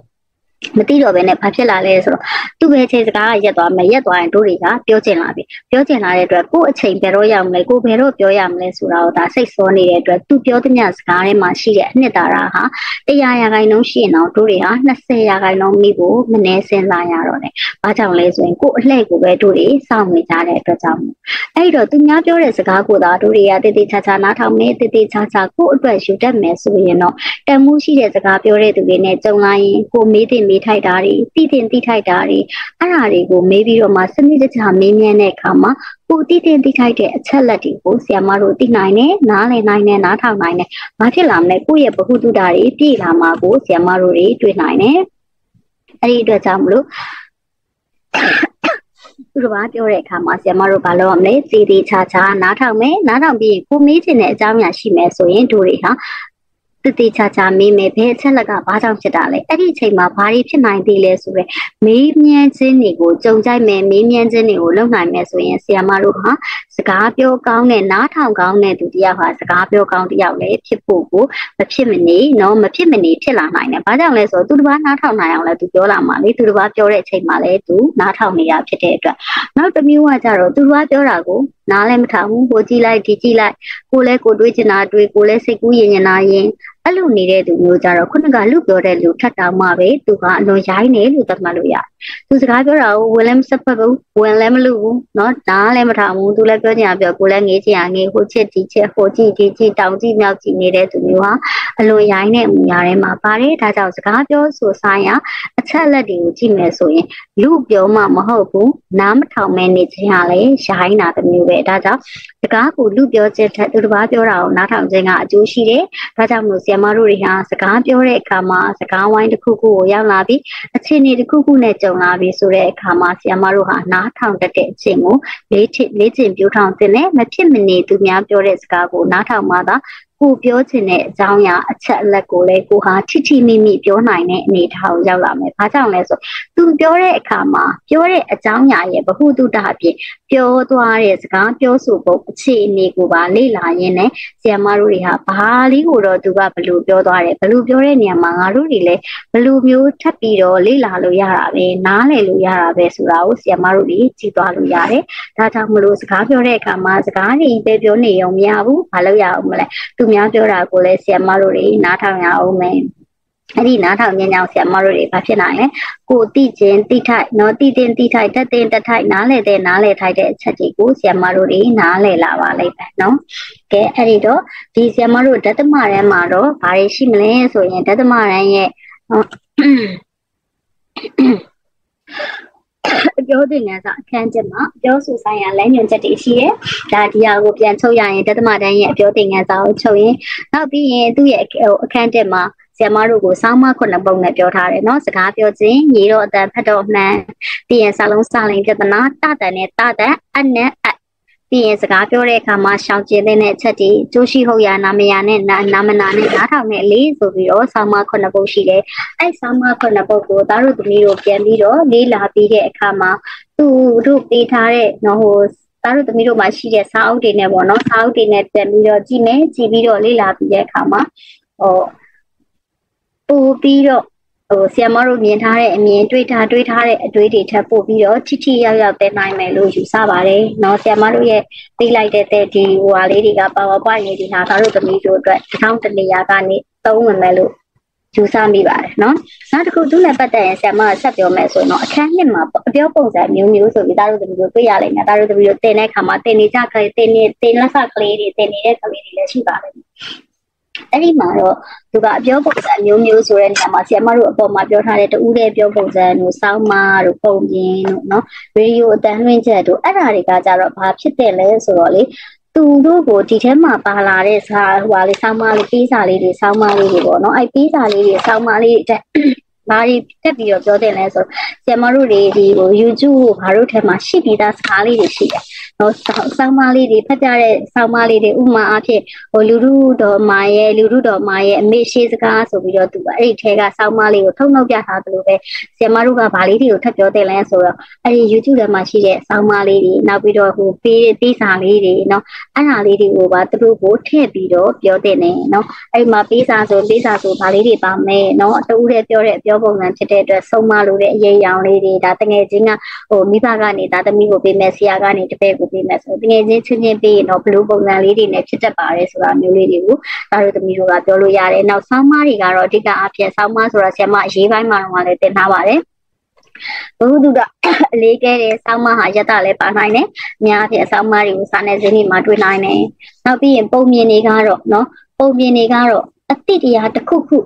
မသိတော့ဘဲနဲ့ဘာဖြစ်လာလဲဆိုတော့သူ့ပဲချိန်စကားကရက်သွားမယ်ရက်သွားရင်တို့တွေကပြောချင်လာပြီပြောချင်လာတဲ့အတွက်ကို့အချိန်ဘယ်တော့ရောက်မလဲကိုဘယ်တော့ပြောရမလဲဆိုတာကိုဒါစိတ်စောနေတဲ့အတွက်သူပြောသမျှစကားထဲမှာရှိတဲ့အနှစ်သာရဟာ100ရာခိုင်နှုန်းရှိရင်တော့တို့တွေဟာ20ရာခိုင်နှုန်းမိဖို့မနှဲစဉ်းစားရတော့တယ်။ဘာကြောင့်လဲဆိုရင်ကို့အလှည့်ကိုပဲတို့တွေစောင့်နေကြတဲ့အတွက်ကြောင့်အဲ့တော့သူများပြောတဲ့စကားကိုသာတို့တွေကတည်တည်ချာချာနားထောင်မယ်တည်တည်ချာချာကို့အတွက်ယူတတ်မယ်ဆိုရင်တော့တန်မှုရှိတဲ့စကားပြောတဲ့သူတွေနဲ့ကြုံလာရင်ကိုမေးတင်မေးထိုက်တာတွေတည်တင်တည်ထိုက်တာတွေအဲ့ဒါတွေကိုမေးပြီးတော့မှစနစ်တကျမေးမြန်းတဲ့အခါမှာကိုတည်တင်တည်ထိုက်တဲ့အချက်လက်တွေကိုဆရာမတို့သိနိုင်တယ်နားလည်နိုင်တယ်နားထောင်နိုင်တယ်ဘာဖြစ်လာမလဲကိုယ့်ရဲ့ဘ ഹു တုတာတွေပြည့်လာမှာကိုဆရာမတို့တွေတွေ့နိုင်တယ်အဲ့ဒီအတွက်ကြောင့်မလို့သူတို့ကပြောတဲ့အခါမှာဆရာမတို့ဘာလုပ်ရမလဲစီတီချာချာနားထောင်မယ်နားထောင်ပြီးကိုမေးချင်တဲ့အကြောင်းအရာရှိမယ်ဆိုရင်တို့တွေဟာ တတိချာချာမေးမယ်ဘယ်အချက်လက်ကဘာကြောင့်ဖြစ်တာလဲအဲ့ဒီအချိန်မှာဘာတွေဖြစ်နိုင်သေးလဲဆိုရယ်မေးမြန်းခြင်းတွေကိုကြုံကြိုက်မယ်မေးမြန်းခြင်းတွေကိုလုပ်နိုင်မယ်ဆိုရင်ဆီယမတို့ဟာစကားပြောကောင်းတဲ့နားထောင်ကောင်းတဲ့သူတယောက်ဟာစကားပြောကောင်းတယောက်လည်းဖြစ်ဖို့ကိုမဖြစ်မနေနော်မဖြစ်မနေဖြစ်လာနိုင်တယ်ဘာကြောင့်လဲဆိုတော့သူတစ်ပါးနားထောင်နိုင်အောင်လဲသူပြောလာမှာလေသူတစ်ပါးပြောတဲ့အချိန်မှာလည်းသူနားထောင်နေရဖြစ်တဲ့အတွက်နောက်တစ်မျိုးကကြတော့သူတစ်ပါးပြောတာကိုနားလည်းမထောင်ဘူးဟိုကြည့်လိုက်ဒီကြည့်လိုက်ကိုလည်းကိုတွေးချင်တာတွေးကိုလည်းစိတ်ကူးရင်ရင်နာရင် အဲ့လိုနေတဲ့သူမျိုးကြတော့ခုနကလူပြောတဲ့လူထပ်တောင်မှပဲသူကအလွန်ရိုင်းနေလို့သတ်မှတ်လို့ရတယ်။ သူစကားပြောတာကိုဝင်လည်းမစပ်ဖက်ဘူးဝင်လည်းမလို့ဘူးเนาะဒါလည်းမထောင်ဘူးသူလည်းပြောချင်တာပြောကိုလည်းငေးချင်တာငေးဟိုချစ်ဒီချစ်ဟိုကြည့်ဒီကြည့်တောင်ကြည့်မြောက်ကြည့်နေတဲ့သူမျိုးဟာအလွန်ရိုင်းတဲ့အမူအရာတွေမှာပါတယ်ဒါကြောင့်စကားပြောဆိုဆိုင်ရာအချက်လက်တွေကိုကြည့်မယ်ဆိုရင်လူပြောမှမဟုတ်ဘူးနားမထောင်မဲနေခြင်းဟာလည်းရိုင်းတာတမျိုးပဲဒါကြောင့်စကားကိုလူပြောချက်ထက်သူတစ်ပါးပြောတာကိုနားထောင်ခြင်းကအကျိုးရှိတယ်ဒါကြောင့်မို့ဆီယမတို့တွေဟာစကားပြောတဲ့အခါမှာစကားဝိုင်းတစ်ခုခုကိုရောက်လာပြီးအခြေအနေတစ်ခုခုနဲ့ကြုံ ံလာပြီးဆိုတဲ့အခါမှာဆီယမတို့ဟာနားထောင်တတ်တဲ့အချိန်ကိုလေးချစ်လေးချင်ပြောထောင်တင်တယ်မဖြစ်မနေသူများပြောတဲ့စကားကိုနားထောင်မှသာ ကိုပြောချင်တဲ့အကြောင်းအရာအချက်အလက်ကိုလည်းကိုဟာထိထိမိမိပြောနိုင်တဲ့အနေအထားကိုရောက်လာမယ်။ဘာကြောင့်လဲဆိုသူပြောတဲ့အခါမှာပြောတဲ့အကြောင်းအရာရဲ့ဗဟုသုတအပြင်ပြောသွားတဲ့စကားပြောဆိုပုံအခြေအနေကိုပါလေ့လာရင်းနဲ့ဆီယမတို့တွေဟာဘာလေးကိုတော့သူကဘလို့ပြောသွားတယ်ဘလို့ပြောတဲ့နေရာမှာငါတို့တွေလည်းဘလို့မျိုးထပ်ပြီးတော့လေ့လာလို့ရတာပဲနားလည်လို့ရတာပဲဆိုတာကိုဆီယမတို့တွေကြည့်သွားလို့ရတယ်။ဒါကြောင့်မလို့စကားပြောတဲ့အခါမှာစကားတွေပဲပြောနေရုံမရဘူး။မလုပ်ရအောင်မလဲ။သူများပြောတာကိုလည်းဆီယမတို့တွေနားထောင်ရအောင်မယ်အဲ့ဒီနားထောင်ညညောင်ဆရာမတို့တွေဘာဖြစ်နိုင်လဲကိုတိချင်းတိထိုက်နော်တိတင်တိထိုက်တက်တင်တက်ထိုက်နားလေတဲ့နားလေထိုက်တဲ့အချက်တွေကိုဆရာမတို့တွေနားလေလာပါလိမ့်မယ်နော်ကဲအဲ့ဒီတော့ဒီဆရာမတို့ဓတ္တမရန်မှာတော့ဘာတွေရှိမလဲဆိုရင်ဓတ္တမရန်ရဲ့ အပြောတင်ငန်းစာအခန်းချက်မှာပြောဆိုဆိုင်ရာလမ်းညွှန်ချက်တွေရှိတယ်။ဒါဒီဟာကိုပြန်ချုပ်ရရင်တသမတန်းရဲ့အပြောတင်ငန်းစာကိုချုပ်ရင်နောက်ပြီးရင်သူ့ရဲ့အခန်းချက်မှာဆရာမတို့ကိုစောင်းမခုနှစ်ပုံနဲ့ပြောထားတယ်နော်စကားပြောခြင်းညီတော့အတန်ဖတ်တော့မှန်ပြီးရင်စာလုံးစာလိန်ပြဿနာတတန်နဲ့တတန်အနဲ့အ ပြီးရင်စကားပြောတဲ့အခါမှာရှောင်ကျဉ်တဲ့အချက်တွေကျိုးရှိဟုတ်ရနာမယာနဲ့နာမနာနဲ့နားထောင်နဲ့လေးဆိုပြီးတော့ဆောင်းမခုနှစ်ပုတ်ရှိတယ်။အဲဆောင်းမခုနှစ်ပုတ်ကိုသားတို့သမီးတို့ပြန်ပြီးတော့လေးလာပြီးတဲ့အခါမှာသူတို့ပေးထားတဲ့နော်ဟိုသားတို့သမီးတို့မှာရှိတဲ့စာအုပ်တွေနဲ့ပေါ့နော်စာအုပ်တွေနဲ့ပြန်ပြီးတော့ကြည့်မယ်ကြည့်ပြီးတော့လေးလာပြီးတဲ့အခါမှာဟိုပို့ပြီးတော့ ဟိုဆီယမတို့မြင်ထားတဲ့အမြင်တွေးထားတွေးထားတဲ့အတွေးတွေထပ်ပို့ပြီးတော့ထိထိရောက်ရောက်တက်နိုင်မယ်လို့ယူဆပါတယ်။နော်ဆီယမတို့ရဲ့ပေးလိုက်တဲ့တဲ့ဒီဟိုဟာလေးတွေက PowerPoint လေးတွေဟာဒါတို့သမီးတို့အတွက်တစ်ထောင်တနေရာကနေသုံးဝင်မယ်လို့ယူဆမိပါတယ်နော်။နောက်တစ်ခုသူနဲ့ပတ်သက်ရင်ဆရာမကဆက်ပြောမယ်ဆိုတော့အခန်းနှစ်မှာအပြောပုံစံမျိုးမျိုးဆိုပြီးဒါတို့သမီးတို့တွေ့ရလိမ့်မယ်။ဒါတို့သမီးတို့တင်တဲ့အခါမှာတင်နေကြကလေးတင်နေတင်လက်ဆကလေးတွေတင်နေတဲ့ကလေးတွေလည်းရှိပါလိမ့်မယ်။ အဲ့ဒီမှာတော့သူကအပြောပုံစံမျိုးမျိုးဆိုတဲ့နေရာမှာဆီယမတို့အပေါ်မှာပြောထားတဲ့တူးတဲ့ပြောပုံစံတို့စောင်းမတို့ပုံပြင်တို့နော်ရေဒီယိုအတန်းလွှင့်ချက်တို့အဲ့ဒါတွေကကြတော့ဘာဖြစ်တယ်လဲဆိုတော့လေသူတို့ကိုဒီထဲမှာပါလာတဲ့စာဟိုဟာလေးစောင်းမလေးပေးစာလေးတွေစောင်းမလေးတွေပေါ့နော်အဲ့ပေးစာလေးတွေစောင်းမလေးတွေဘာတွေတက်ပြီးတော့ပြောတယ်လဲဆိုတော့ဆီယမတို့တွေဒီဟို YouTube ကိုဘာတို့ထဲမှာရှိပြီးသားစကားလေးတွေရှိတယ် နော်ဆောင်းမလေးတွေဖတ်ပြတဲ့ဆောင်းမလေးတွေဥမာအဖြစ်ဟိုလူလူတော်မာရဲ့လူလူတော်မာရဲ့အမေရှိစကားဆိုပြီးတော့သူအဲ့ဒီထဲကဆောင်းမလေးကိုထုတ်နှုတ်ပြထားသလိုပဲဆရာမတို့ကဗာလေးတွေကိုထပ်ပြောတယ်လဲဆိုတော့အဲ့ဒီ YouTube ထဲမှာရှိတဲ့ဆောင်းမလေးတွေနောက်ပြီးတော့ဟိုပေးပေးစာလေးတွေနော်အဲ့ဒါလေးတွေကိုပါသူတို့ကိုထည့်ပြီးတော့ပြောတယ်နေနော်အဲ့မှာပေးစာဆိုပေးစာဆိုဗာလေးတွေပါမယ်နော်တူးတဲ့ပြောတဲ့ပြောပုံစံဖြစ်တဲ့အတွက်ဆုံးမလို့တဲ့အရေးအယောင်လေးတွေဒါတငယ်ချင်းကဟိုမိဘကနေဒါသမီးကိုပေးမယ်ဆရာကနေတပည့်ကိုပေးမယ်ဆိုတကယ်ချင်းချင်းချင်းပေးရင်တော့ဘလူးပုံစံလေးတွေနဲ့ဖြစ်တတ်ပါတယ်ဆိုတာမျိုးလေးတွေကိုဒါတို့သမီးတို့ကပြောလို့ရတယ်နောက်ဆောင်းမတွေကတော့အဓိကအဖြစ်ဆောင်းမဆိုတာဆရာမအရေးပိုင်းမှာတော့လည်းတင်ထားပါတယ်ဘုဟုတုကအလေးကဲတဲ့ဆောင်းမဟာရတလည်းပါနိုင်တယ်။များအဖြစ်ဆောင်းမတွေကိုစာနယ်ဇင်းတွေမှာတွေ့နိုင်တယ်။နောက်ပြီးရင်ပုံမြင်တွေကတော့နော်ပုံမြင်တွေကတော့အတိတရားတစ်ခုခု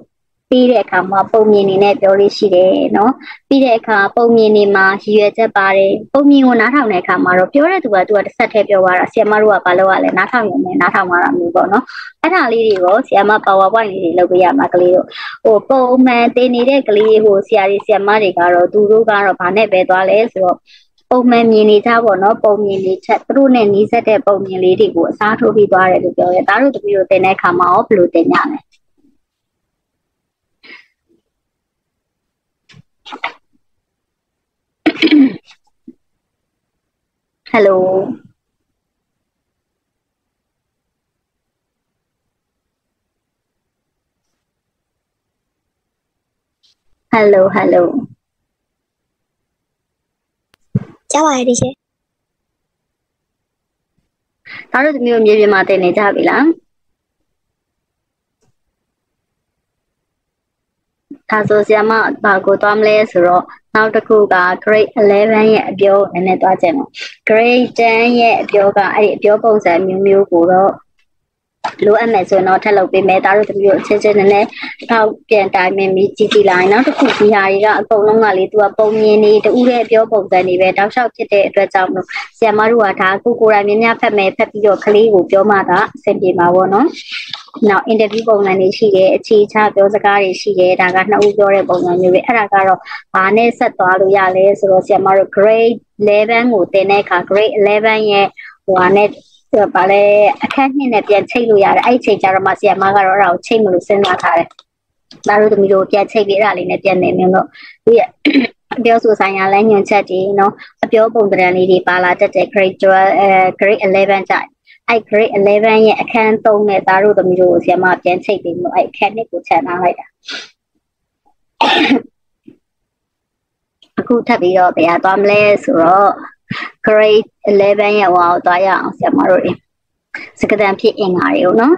ပြီးတဲ့အခါမှာပုံမြင်နေနဲ့ပြောလို့ရှိတယ်နော်ပြီးတဲ့အခါပုံမြင်နေမှာရည်ရွယ်ချက်ပါတယ်ပုံမြင်ကိုနားထောင်တဲ့အခါမှာတော့ပြောတဲ့သူကသူကတစ်ဆက်တည်းပြောသွားတာဆီယမတို့ကဘာလို့ ਆ လဲနားထောင်ရုံနဲ့နားထောင်မှာမျိုးပေါ့နော်အဲ့ဒါလေးတွေကိုဆီယမ PowerPoint လေးတွေလုပ်ပေးရမှာကလေးတို့ဟိုပုံမှန်တင်နေတဲ့ကလေးဟိုဆရာကြီးဆီယမတွေကတော့သူတို့ကတော့ဘာနဲ့ပဲသွားလဲဆိုတော့ပုံမှန်မြင်နေကြပေါ့နော်ပုံမြင်နေချက်သူတို့နဲ့နီးစပ်တဲ့ပုံမြင်လေးတွေကိုအစားထိုးပြီးသွားတယ်လို့ပြောရဲဒါတို့တပည့်တို့တင်တဲ့အခါမှာရောဘယ်လိုတင်ကြလဲ hello hello hello ကြားပါရဲ့ဒီရှင်ဒါတို့သမီးတို့မြေပြင်မှာတင်နေကြပြီလား ဒါဆိုဆရာမဘာကိုသွားမလဲဆိုတော့နောက်တစ်ခုက grade 11ရဲ့အပြောနည်းနည်းသွားကြည့်မယ် grade 10ရဲ့အပြောကအဲ့ဒီအပြောပုံစံမျိုးမျိုးကိုတော့ လိုအပ်မယ်ဆိုရင်တော့ထပ်လုပ်ပေးမယ်ဒါတို့သမီးတို့အချင်းချင်းနည်းနည်းထောက်ပြန်တိုင်မြင်ပြီးကြည့်ကြည့်လိုက်နောက်တစ်ခုဒီဟာတွေကအကုန်လုံးကလေသူကပုံမြင်နေတူတဲ့ပြောပုံစံတွေပဲတောက်လျှောက်ဖြစ်တဲ့အတွက်ကြောင့်မလို့ဆရာမတို့ကဒါကိုကိုယ်တိုင်များများဖတ်မယ်ဖတ်ပြီးတော့ကလေးကိုပြောမှသာအဆင်ပြေမှာပေါ့နော်နောက် interview ပုံစံတွေရှိတယ်အခြေချပြောစကားတွေရှိတယ်ဒါကနှစ်ဦးပြောတဲ့ပုံစံမျိုးပဲအဲ့ဒါကတော့ဘာနဲ့ဆက်သွားလို့ရလဲဆိုတော့ဆရာမတို့ grade 11ကိုသင်တဲ့အခါ grade 11ရဲ့ဟိုဟာနဲ့ ဗာလဲအခန်းနှစ်နဲ့ပြန်ချိတ်လို့ရတယ်အဲ့ဒီချိန်ကျတော့မှဆရာမကတော့အဲ့ဒါကိုချိတ်မလို့စဉ်းစားထားတယ်။ဒါတို့သမီးတို့ပြန်ချိတ်ပြီးအဲ့ဒါလေးနဲ့ပြန်နေမျိုးတော့ဒီအပြောဆိုဆိုင်ရာလဲညွှန်ချက်တွေနော်အပြောပုံသဏ္ဍာန်လေးတွေပါလာတတ်တဲ့ grade 12အဲ grade 11ကျအဲ့ grade 11ရဲ့အခန်း3နဲ့ဒါတို့သမီးတို့ကိုဆရာမပြန်ချိတ်ပြီးလို့အဲ့အခန်းနှစ်ကိုချက်ထားလိုက်တာအခုထပ်ပြီးတော့ဘယ်ဟာသွားမလဲဆိုတော့ grade 11ရဲ့ဟောသွားရအောင်ဆရာမတို့တွေစကတန်ဖြစ်အင်္ဂါတွေကိုနော်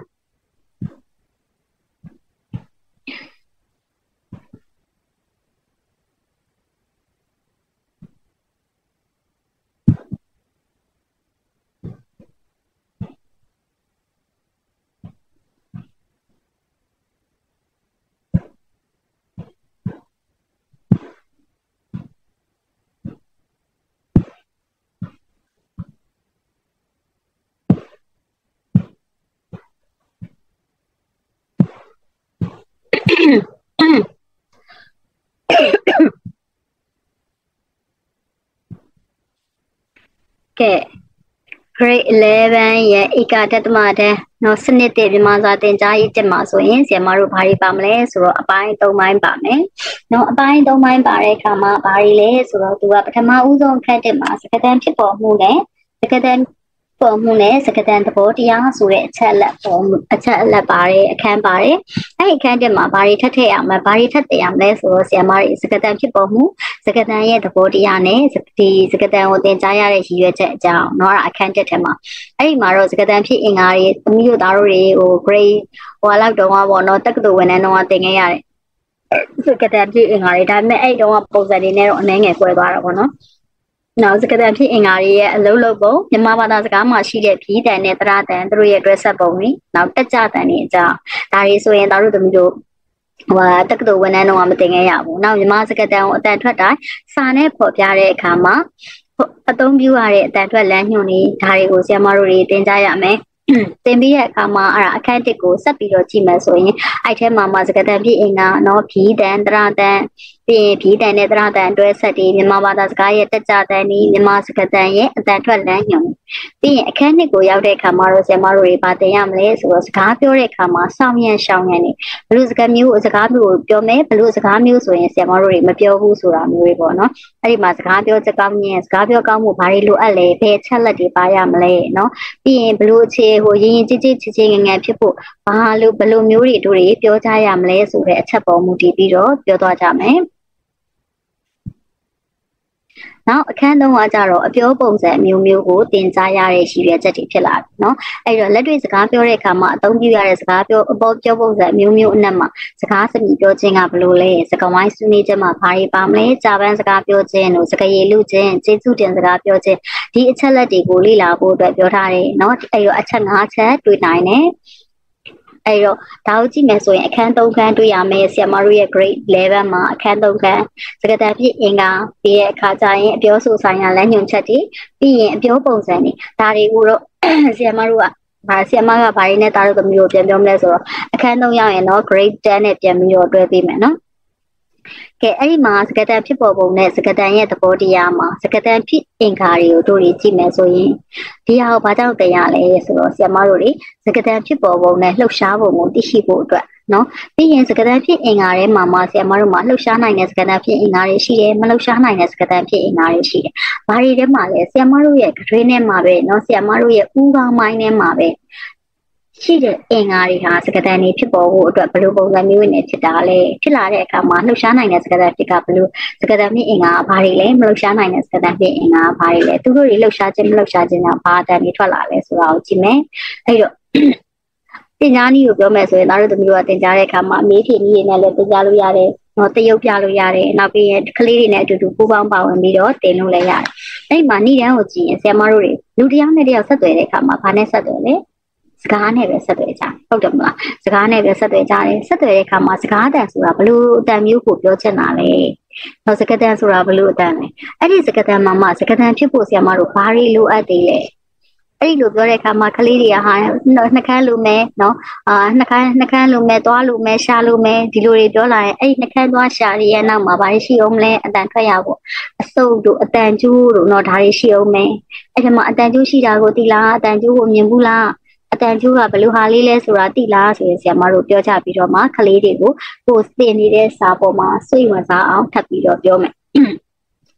ကဲ grade 11ရဲ့ဧကတတမတန်းနော်စနစ်တည်းမြန်မာစာသင်ကြားရေးတက်မှာဆိုရင်ဆရာမတို့ဘာတွေပါမလဲဆိုတော့အပိုင်း၃ပိုင်းပါမယ်နော်အပိုင်း၃ပိုင်းပါတဲ့အခါမှာဘာတွေလဲဆိုတော့သူကပထမဦးဆုံးအခက်တက်မှာစကတန်ဖြစ်ပေါ်မှုနဲ့စကတန် ပေါ်မှုနဲ့စကတန်သဘောတရားဆိုတဲ့အချက်အလက်ပေါ်မှုအချက်အလက်ပါတယ်အခန်းပါတယ်အဲ့ဒီအခန်းတက်မှာဘာတွေထပ်ထည့်အောင်မလဲဘာတွေထပ်တင်အောင်လဲဆိုတော့ဆရာမတွေစကတန်ဖြစ်ပေါ်မှုစကတန်ရဲ့သဘောတရားနဲ့ဒီစကတန်ကိုသင်ကြားရတဲ့ရည်ရွယ်ချက်အကြောင်းเนาะအခန်းတက်ထဲမှာအဲ့ဒီမှာတော့စကတန်ဖြစ်အင်္ဂါတွေသမီးတို့သားတို့တွေဟို grade ဟိုလောက်တော့ပေါ့เนาะတက္ကသိုလ်ဝန်ထမ်းတော့သင်ခဲ့ရတယ်စကတန်ဖြစ်အင်္ဂါတွေဒါပေမဲ့အဲ့တုန်းကပုံစံတွေနဲ့တော့အနှဲငယ်ကွဲသွားတာပေါ့เนาะ နောက်စကတန်ဖြစ်အင်္ဂါတွေရဲ့အလုံးလုံးပုံမြန်မာဘာသာစကားမှာရှိတဲ့ဖြီးတန်နဲ့တရတန်တို့ရဲ့ dress up ပုံတွေနောက်တက်ကြတန်တွေအကြောင်းဒါတွေဆိုရင်တို့သမီးတို့ဟိုတက္ကသိုလ်ဝန်ထမ်းတော့မတင်ခဲ့ရဘူး။နောက်မြန်မာစကတန်ကိုအတန်ထွက်တိုင်းစာနဲ့ဖော်ပြတဲ့အခါမှာအသုံးပြုရတဲ့အတန်ထွက်လမ်းညွှန်တွေဒါတွေကိုဆရာမတို့တွေသင်ကြားရမယ်။ တင်ပြီးတဲ့အခါမှာအဲ့ဒါအခန်းတစ်ကိုဆက်ပြီးတော့ကြည့်မယ်ဆိုရင်အဲ့ထဲမှာမှာစကတန်ပြည့်အင်ကနော်ဖြီးတန်တရတန်ပြီးရင်ဖြီးတန်နဲ့တရတန်အတွဲဆက်ပြီးမြန်မာဘာသာစကားရဲ့တက်ကြတန်ဒီမြန်မာစကတန်ရဲ့အတန်ထွက်လမ်းညွှန်ပြီးရင်အခန်းနှစ်ကိုရောက်တဲ့အခါမှာတော့ဆရာမတို့တွေပါတင်ရမလဲဆိုတော့စကားပြောတဲ့အခါမှာစောင့်ရန်ရှောင်ရန်နေဘလို့စကားမျိုးစကားမျိုးကိုပြောမယ်ဘလို့စကားမျိုးဆိုရင်ဆရာမတို့တွေမပြောဘူးဆိုတာမျိုးတွေပေါ့နော်အဲ့ဒီမှာစကားပြောချက်ကောင်းရင်စကားပြောကောင်းမှုဘာတွေလိုအပ်လဲဘယ်ချက်လက်တွေပါရမလဲနော်ပြီးရင်ဘလို့အခြေဟိုရင်းရင်ကြီးကြီးချစ်ချင်းငယ်ငယ်ဖြစ်ဖို့ဘာလို့ဘလို့မျိုးတွေတို့တွေပြောကြရမလဲဆိုတဲ့အချက်ပေါ်မူတည်ပြီးတော့ပြောသွားကြမယ် နောက်အခန်းသုံးကကြတော့အပြောပုံစံမျိုးမျိုးကိုသင်ကြားရတဲ့ရည်ရွယ်ချက်တွေဖြစ်လာတယ်နော်အဲ့တော့လက်တွေ့စကားပြောတဲ့အခါမှာအသုံးပြုရတဲ့စကားပြောအပေါ်ပြောပုံစံမျိုးမျိုးအနက်မှာစကားစမြည်ပြောခြင်းကဘယ်လိုလဲစကားဝိုင်းဆွေးနွေးခြင်းမှာဘာတွေပါမလဲကြာပန်းစကားပြောခြင်းတို့စကားရည်လူခြင်းကျေးဇူးတင်စကားပြောခြင်းဒီအချက်လက်တွေကိုလေ့လာဖို့အတွက်ပြောထားတယ်နော်အဲ့တော့အချက်၅ချက်တွေ့နိုင်တယ် အဲ့တော့ဒါကိုကြည့်မယ်ဆိုရင်အခန်း၃ခန်းတွေ့ရမယ်ဆရာမတို့ရဲ့ grade level မှာအခန်း၃ခန်းစကားတန်ဖြစ်အင်္ဂါပြီးရဲ့အခါကျရင်အပြောဆိုဆိုင်ရာလမ်းညွှန်ချက်တွေပြီးရင်အပြောပုံစံတွေဒါတွေကိုတော့ဆရာမတို့ကဘာဆီယမကဘာရင်းနဲ့တားလို့သမီးကိုပြန်ပြောမလဲဆိုတော့အခန်းသုံးရောက်ရင်တော့ grade 10နဲ့ပြန်ပြီးတော့တွဲပေးမယ်နော် ကဲအဲ့ဒီမှာစကတန်ဖြစ်ပေါ်ပုံနဲ့စကတန်ရဲ့သဘောတရားမှာစကတန်ဖြစ်အင်္ဂါတွေကိုတို့တွေကြည့်မယ်ဆိုရင်ဒီဟာကိုဘာကြောင့်တင်ရလဲဆိုတော့ဆရာမတို့တွေစကတန်ဖြစ်ပေါ်ပုံနဲ့လှုပ်ရှားပုံကိုသိရှိဖို့အတွက်နော်ပြီးရင်စကတန်ဖြစ်အင်္ဂါထဲမှာမှဆရာမတို့မှာလှုပ်ရှားနိုင်တဲ့စကတန်ဖြစ်အင်္ဂါတွေရှိတယ်မလှုပ်ရှားနိုင်တဲ့စကတန်ဖြစ်အင်္ဂါတွေရှိတယ်။ဘာတွေထဲမှာလဲဆရာမတို့ရဲ့ဂရေထဲမှာပဲနော်ဆရာမတို့ရဲ့ဥကောင်းမိုင်းထဲမှာပဲ ရှိတဲ့အင်္ဂါတွေဟာစကတန်တွေဖြစ်ပေါ်ဖို့အတွက်ဘယ်လိုပုံစံမျိုးနဲ့ဖြစ်တာလဲဖြစ်လာတဲ့အခါမှာလှုပ်ရှားနိုင်တဲ့စကတန်ဖြစ်ကဘယ်လိုစကတန်ဖြစ်အင်္ဂါဘာတွေလဲမလှုပ်ရှားနိုင်တဲ့စကတန်ဖြစ်အင်္ဂါဘာတွေလဲသူတို့တွေလှုပ်ရှားခြင်းမလှုပ်ရှားခြင်းကဘာအတန်တွေထွက်လာလဲဆိုတာကိုကြည့်မယ်အဲ့တော့ပညာနည်းကိုပြောမယ်ဆိုရင်တို့သမီးတို့ကသင်ကြားတဲ့အခါမှာအမေးဖြေနည်းတွေနဲ့လည်းသင်ကြားလို့ရတယ်တော့တရုပ်ပြလို့ရတယ်နောက်ပြီးရင်ကလေးတွေနဲ့အတူတူပူးပေါင်းပါဝင်ပြီးတော့တင်လို့လည်းရတယ်အဲ့မှာဏိဒန်းကိုကြည့်ရင်ဆရာမတို့တွေလူတစ်ယောက်နဲ့တစ်ယောက်ဆက်သွယ်တဲ့အခါမှာဘာနဲ့ဆက်သွယ်လဲ စကားနဲ့ပဲဆက်သွယ်ကြဟုတ်တယ်မလားစကားနဲ့ပဲဆက်သွယ်ကြတယ်ဆက်သွယ်တဲ့အခါမှာစကားတန်ဆိုတာဘလို့အတန်မျိုးကိုပြောချင်တာလဲတော့စကားတန်ဆိုတာဘလို့အတန်လဲအဲ့ဒီစကားတန်မှာမှစကားတန်ဖြစ်ဖို့ဆရာမတို့ဘာတွေလိုအပ်သေးလဲအဲ့ဒီလိုပြောတဲ့အခါမှာကလေးတွေကဟာနှကန်းလိုမဲနော်အာနှကန်းနှကန်းလိုမဲသွားလိုမဲရှာလိုမဲဒီလိုတွေပြောလာရင်အဲ့ဒီနှကန်းသွားရှာရဲ့နောက်မှာဘာရှိအောင်မလဲအတန်ထွက်ရဖို့အစုပ်တို့အတန်ကျိုးတို့နော်ဒါတွေရှိအောင်မဲအဲ့ဒီမှာအတန်ကျိုးရှိတာကိုသိလားအတန်ကျိုးကိုမြင်ဘူးလား အတန်ကျိုးကဘယ်လိုဟာလေးလဲဆိုတာသိလားဆိုရင်ဆရာမတို့ပြောကြပြီးတော့မှကလေးတွေကိုကိုသင်နေတဲ့စာပေါ်မှာစိတ်ဝင်စားအောင်ထပ်ပြီးတော့ပြောမယ်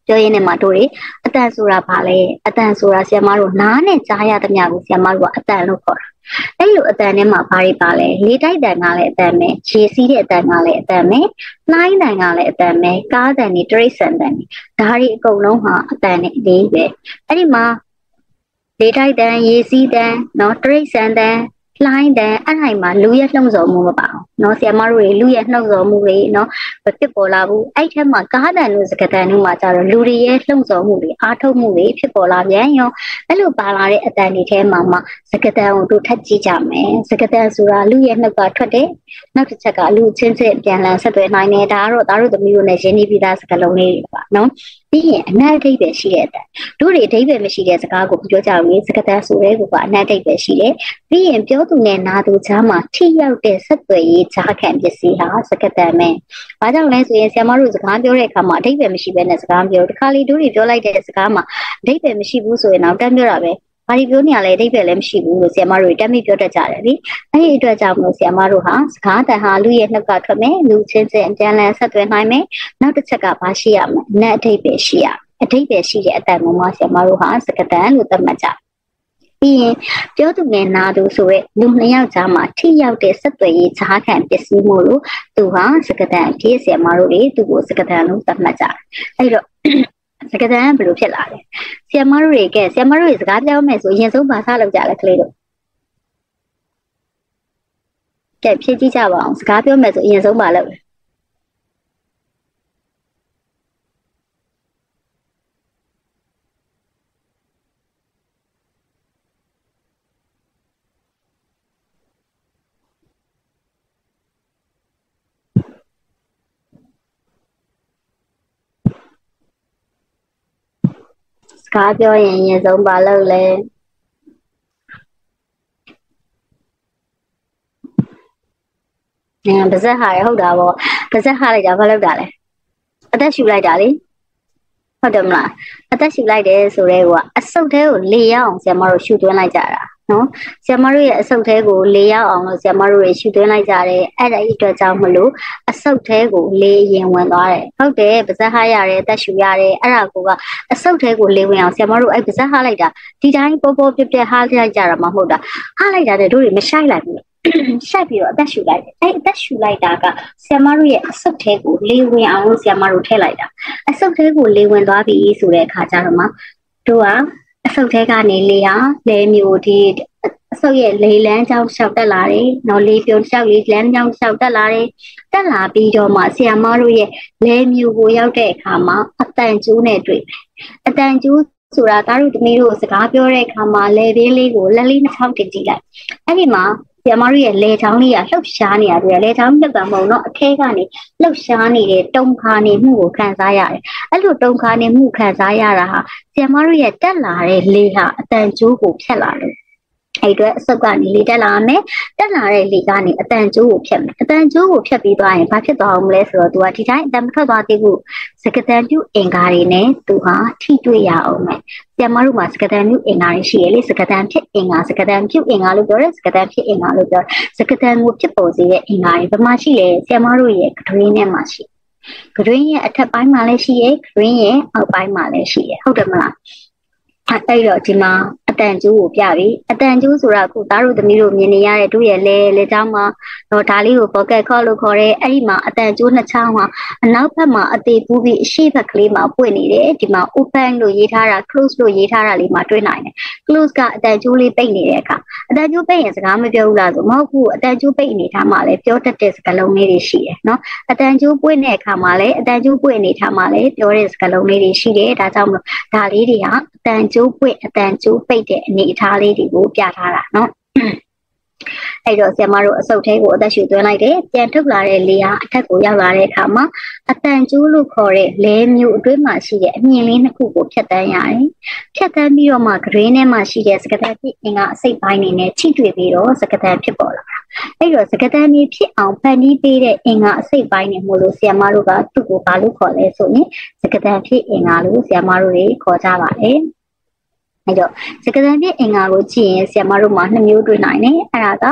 ပြောရင်းနဲ့မှတို့တွေအတန်ဆိုတာဘာလဲအတန်ဆိုတာဆရာမတို့နားနဲ့ကြားရသမျှကိုဆရာမတို့ကအတန်လို့ခေါ်တာအဲ့လိုအတန်ထဲမှာဘာတွေပါလဲလေတိုက်တန်ကလည်းအတန်ပဲရေစီးတဲ့အတန်ကလည်းအတန်ပဲနှိုင်းတန်ကလည်းအတန်ပဲကားတန်တွေတရိတ်ဆန်တန်တွေဒါတွေအကုန်လုံးဟာအတန်နဲ့အသေးပဲအဲ့ဒီမှာ လေတိုက်တန်ရေစီးတန်နော်တရိတ်ဆန်တန်လှိုင်းတန်အဲ့ဟိုင်မှာလူရဲ့နှုံစော်မှုမပါဘူးနော်ဆရာမတို့တွေလူရဲ့နှုံစော်မှုတွေနော်မဖြစ်ပေါ်လာဘူးအဲ့ထက်မှာကားတန်တို့စကတန်တို့မှာကြတော့လူတွေရဲ့နှုံစော်မှုတွေအားထုတ်မှုတွေဖြစ်ပေါ်လာပြန်ရောအဲ့လိုပါလာတဲ့အတန်တွေထဲမှာမှစကတန်ကိုတို့ထပ်ကြည့်ကြမယ်စကတန်ဆိုတာလူရဲ့နှုတ်ကထွက်တယ်နောက်တစ်ချက်ကလူချင်းချင်းပြန်လည်ဆက်သွယ်နိုင်တယ်ဒါကတော့သားတို့သမီးတို့နဲ့ရင်းနှီးပြီးသားစကလုံးလေးတွေပါနော်ပြီးရင်အနတ်အဓိပ္ပာယ်ရှိတဲ့အတန်တို့တွေအဓိပ္ပာယ်မရှိတဲ့စကားကိုပြောကြလို့စကတန်ဆိုတဲ့ကအနတ်အဓိပ္ပာယ်ရှိတယ်ပြီးရင်ပြောသူနဲ့နာသူကြားမှာထိရောက်တဲ့ဆက်သွယ်ရေးဂျားခံပစ္စည်းဟာစကတန်ပဲ။ဘာကြောင့်လဲဆိုရင်ဆရာမတို့စကားပြောတဲ့အခါမှာအဓိပ္ပာယ်မရှိဘဲနဲ့စကားပြောတခါလေတို့တွေပြောလိုက်တဲ့စကားမှာအဓိပ္ပာယ်မရှိဘူးဆိုရင်တော့တက်ပြောတာပဲ။ ဘာဒီပြောနေရလဲအဓိပ္ပာယ်လည်းမရှိဘူးလို့ဆရာမတို့တက်မိပြောတတ်ကြတယ်လေ။အဲဒီအတွက်ကြောင့်မို့ဆရာမတို့ဟာစကားတန်ဟာလူရဲ့နှုတ်ကထွက်မယ်လူချင်းချင်းအပြန်လည်ဆက်သွယ်နိုင်မယ်။နောက်တစ်ချက်ကဘာရှိရမလဲ။နတ်အဓိပ္ပာယ်ရှိရအဓိပ္ပာယ်ရှိတဲ့အတန်မှာဆရာမတို့ဟာစကတန်လို့သတ်မှတ်ကြတယ်ပြီးရင်ပြောသူနဲ့နာသူဆိုရဲလူနှစ်ယောက်ကြားမှာထိရောက်တဲ့ဆက်သွယ်ရေးဈာခံပစ္စည်းမို့လို့သူဟာစကတန်ဖြစ်ဆရာမတို့တွေသူ့ကိုစကတန်လို့သတ်မှတ်ကြတယ်အဲ့တော့ စကတန်ဘယ်လိုဖြစ်လာလဲဆရာမတို့တွေကဆရာမတို့တွေစကားပြောမယ်ဆိုရင်ဆုံးပါစားလောက်ကြလဲကလေးတို့ကဲဖြည့်ကြည့်ကြပါအောင်စကားပြောမယ်ဆိုရင်ဆုံးပါလောက်လဲ ကားပြောရင်အရင်ဆုံးမလုပ်လဲအဲပါဇက်ဟာရဟုတ်တာပေါ့ပါဇက်ဟာလိုက်တာဘာလုပ်တာလဲအသက်ရှူလိုက်တာလေဟုတ်တယ်မလားအသက်ရှူလိုက်တယ်ဆိုတော့ကအဆုတ်သေးကိုလေရအောင်ဆရာမတို့ရှူသွင်းလိုက်ကြတာ နော်ဆရာမတို့ရဲ့အဆုတ်သေးကိုလေရအောင်လို့ဆရာမတို့တွေရှူသွင်းလိုက်ကြတယ်အဲ့ဒါအတွက်ကြောင့်မလို့အဆုတ်သေးကိုလေရင်ဝင်သွားတယ်ဟုတ်တယ်ပါဇက်ဟာရတယ်တက်ရှူရတယ်အဲ့ဒါကအဆုတ်သေးကိုလေဝင်အောင်ဆရာမတို့အဲ့ပါဇက်ဟာလိုက်တာဒီတိုင်းပေါ်ပေါ်ပြပြဟာလိုက်ကြတာမှမဟုတ်တာဟာလိုက်တာတဲ့တို့တွေမရှိုက်လိုက်ဘူးရှက်ပြီးတော့အသက်ရှူလိုက်တယ်အဲ့အသက်ရှူလိုက်တာကဆီယမတို့ရဲ့အဆုတ်ထဲကိုလေဝင်အောင်လို့ဆီယမတို့ထည့်လိုက်တာအဆုတ်ထဲကိုလေဝင်သွားပြီဆိုတဲ့အခါကျတော့မှတို့က အဆုတ်ထဲကနေလေဟာလေမျိုးဒီအဆုတ်ရဲ့လေလန်းကြောင်းလျှောက်တက်လာတယ်။နော်လေပြုံလျှောက်လေးလန်းကြောင်းလျှောက်တက်လာတယ်။တက်လာပြီးတော့မှဆီယမတို့ရဲ့လေမျိုးကိုရောက်တဲ့အခါမှာအတန်ကျိုးနဲ့တွေ့တယ်။အတန်ကျိုးဆိုတာသားတို့သမီးတို့စကားပြောတဲ့အခါမှာလေဘေးလေးကိုလက်လေးနှောက်တင်ကြည့်လိုက်။အဲ့ဒီမှာ ဆီယမတို့ရဲ့လေချောင်းလေးကလှုပ်ရှားနေရတယ်လေချောင်းလှုပ်တာမဟုတ်တော့အထဲကနေလှုပ်ရှားနေတဲ့တုံခါနေမှုကိုခံစားရတယ်အဲ့လိုတုံခါနေမှုခံစားရတာဟာဆီယမတို့ရဲ့တက်လာတဲ့လေဟာအတန်ကျိုးကိုဖြတ်လာတယ် အဲ့အတွက်အဆုပ်ကနေလေတက်လာမယ်တက်လာတဲ့လေကနေအတန်ကျိုးကိုဖြတ်မယ်အတန်ကျိုးကိုဖြတ်ပြီးသွားရင်ဘာဖြစ်သွားအောင်လဲဆိုတော့သူကဒီတိုင်းအတန်မထွက်သွားသေးဘူးစကတန်ပြုအင်္ဂါတွေနဲ့သူဟာထိတွေ့ရအောင်မယ်ဆရာမတို့မှာစကတန်ပြုအင်္ဂါတွေရှိရလေစကတန်ဖြစ်အင်္ဂါစကတန်ပြုအင်္ဂါလို့ပြောတယ်စကတန်ဖြစ်အင်္ဂါလို့ပြောစကတန်ကိုဖြစ်ပေါ်စေတဲ့အင်္ဂါတွေဘယ်မှာရှိလဲဆရာမတို့ရဲ့ကတွင်းထဲမှာရှိကတွင်းရဲ့အထက်ပိုင်းမှာလည်းရှိရဲ့ကတွင်းရဲ့အောက်ပိုင်းမှာလည်းရှိရဲ့ဟုတ်တယ်မလားအဲ့တော့ဒီမှာအ တန်ကျိုးကိုပြပြီအတန်ကျိုးဆိုတာအခုသားတို့သမီးတို့မြင်နေရတဲ့တို့ရဲ့လဲလဲချောင်းမှာတော့ဒါလေးကို pocket call လို့ခေါ်တယ်အဲ့ဒီမှာအတန်ကျိုးနှစ်ချောင်းမှာအနောက်ဘက်မှာအသေးပူးပြီးအရှိဘက်ကလေးမှာပွင့်နေတယ်ဒီမှာ open လို့ရေးထားတာ close လို့ရေးထားတာလေးမှာတွေ့နိုင်တယ် close ကအတန်ကျိုးလေးပိတ်နေတဲ့အခါအတန်ကျိုးပိတ်ရင်စကားမပြောဘူးလားဆိုမဟုတ်ဘူးအတန်ကျိုးပိတ်အနေထားမှာလည်းပြောတတ်တဲ့စကားလုံးလေးတွေရှိတယ်နော်အတန်ကျိုးပွင့်တဲ့အခါမှာလည်းအတန်ကျိုးပွင့်အနေထားမှာလည်းပြောတဲ့စကားလုံးလေးတွေရှိတယ်ဒါကြောင့်မလို့ဒါလေးတွေဟာအတန်ကျိုးပွင့်အတန်ကျိုးပိတ်တဲ့အနေအထားလေးတွေကိုပြထားတာနော်အဲ့တော့ဆရာမတို့အစုပ်သေးကိုအသက်ရှူသွင်းလိုက်တယ်ပြန်ထုတ်လာတဲ့လေဟာအထက်ကိုရောက်လာတဲ့အခါမှာအတန်ကျိုးလို့ခေါ်တဲ့လဲမျိုးအတွင်းမှာရှိတဲ့အမြင်လေးနှစ်ခုကိုဖြတ်တန်းရတယ်ဖြတ်တန်းပြီးတော့မှ green ထဲမှာရှိတဲ့စကတန်ဖြစ်အင်ကအစိတ်ပိုင်းနေနဲ့ထိတွေ့ပြီးတော့စကတန်ဖြစ်ပေါ်လာတာအဲ့တော့စကတန်မျိုးဖြစ်အောင်ဖန်တီးပေးတဲ့အင်ကအစိတ်ပိုင်းနေမို့လို့ဆရာမတို့ကသူ့ကိုဘာလို့ခေါ်လဲဆိုရင်စကတန်ဖြစ်အင်ကလို့ဆရာမတို့တွေခေါ်ကြပါတယ် အဲ့တော့စကတန်ဖြစ်အင်္ဂါကိုကြည့်ရင်ဆရာမတို့မှာနှစ်မျိုးတွေ့နိုင်တယ်အဲ့ဒါက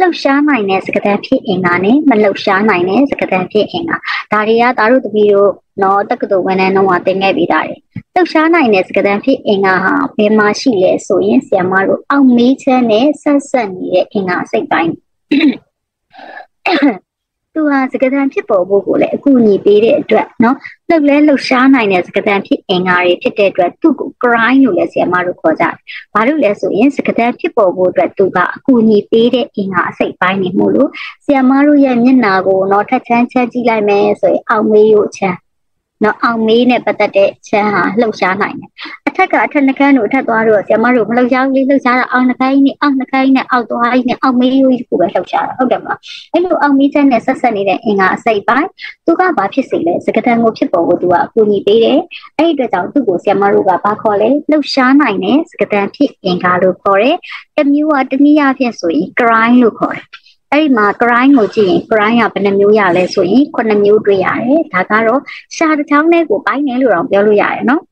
လှုပ်ရှားနိုင်တဲ့စကတန်ဖြစ်အင်္ဂါနဲ့မလှုပ်ရှားနိုင်တဲ့စကတန်ဖြစ်အင်္ဂါဒါတွေကသားတို့တပီတို့နော်တက္ကသိုလ်ဝန်ထမ်းတော့သင်ခဲ့ပြီးသားတယ်လှုပ်ရှားနိုင်တဲ့စကတန်ဖြစ်အင်္ဂါဟာဘယ်မှာရှိလဲဆိုရင်ဆရာမတို့အောက်မေးချမ်းနဲ့ဆက်ဆက်နေတဲ့အင်္ဂါစိတ်ပိုင်း သူဟာစကတန်ဖြစ်ပေါ်ဖို့ကိုလည်းအကူအညီပေးတဲ့အတွက်နော်လှုပ်လဲလှုပ်ရှားနိုင်တဲ့စကတန်ဖြစ်အင်္ဂါတွေဖြစ်တဲ့အတွက်သူ့ကို grind လို့လည်းဆရာမတို့ခေါ်ကြတယ်။ဘာလို့လဲဆိုရင်စကတန်ဖြစ်ပေါ်ဖို့အတွက်သူကအကူအညီပေးတဲ့အင်္ဂါအစိတ်ပိုင်းနေမှုလို့ဆရာမတို့ရဲ့မျက်နာကိုတော့ထက်ချမ်းချမ်းကြည့်လိုက်မယ်ဆိုရင်အောင်မေးရုပ်ချမ်းနော်အောင်မေးနဲ့ပတ်သက်တဲ့ချမ်းဟာလှုပ်ရှားနိုင်တယ်အ ထက်ကအထက်နှကန်းတို့အထက်သွားတို့ဆရာမတို့မလှုပ်ရှားဘူးလေလှုပ်ရှားတာအောင်နှကိုင်းနဲ့အောက်နှကိုင်းနဲ့အောက်သွားကြီးနဲ့အောက်မေးရိုးကြီးကိုပဲလှုပ်ရှားတာဟုတ်တယ်မလားအဲ့လိုအောင်မေးချက်နဲ့ဆက်ဆက်နေတဲ့အင်္ဂါအစိတ်ပိုင်းသူကဘာဖြစ်စေလဲစကတန်ကိုဖြစ်ပေါ်ကိုသူကအကူအညီပေးတယ်အဲ့ဒီအတွက်ကြောင့်သူ့ကိုဆရာမတို့ကဘာခေါ်လဲလှုပ်ရှားနိုင်တဲ့စကတန်ဖြစ်အင်္ဂါလို့ခေါ်တယ်တစ်မျိုးကတနည်းအားဖြင့်ဆိုရင် grind လို့ခေါ်တယ်အဲ့ဒီမှာ grind ကိုကြည့်ရင် grind ကဘယ်နှမျိုးရလဲဆိုရင်9မျိုးတွေ့ရတယ်ဒါကတော့ရှာတစ်ချောင်းနဲ့ကိုပိုင်းနေလို့တော့ပြောလို့ရတယ်နော်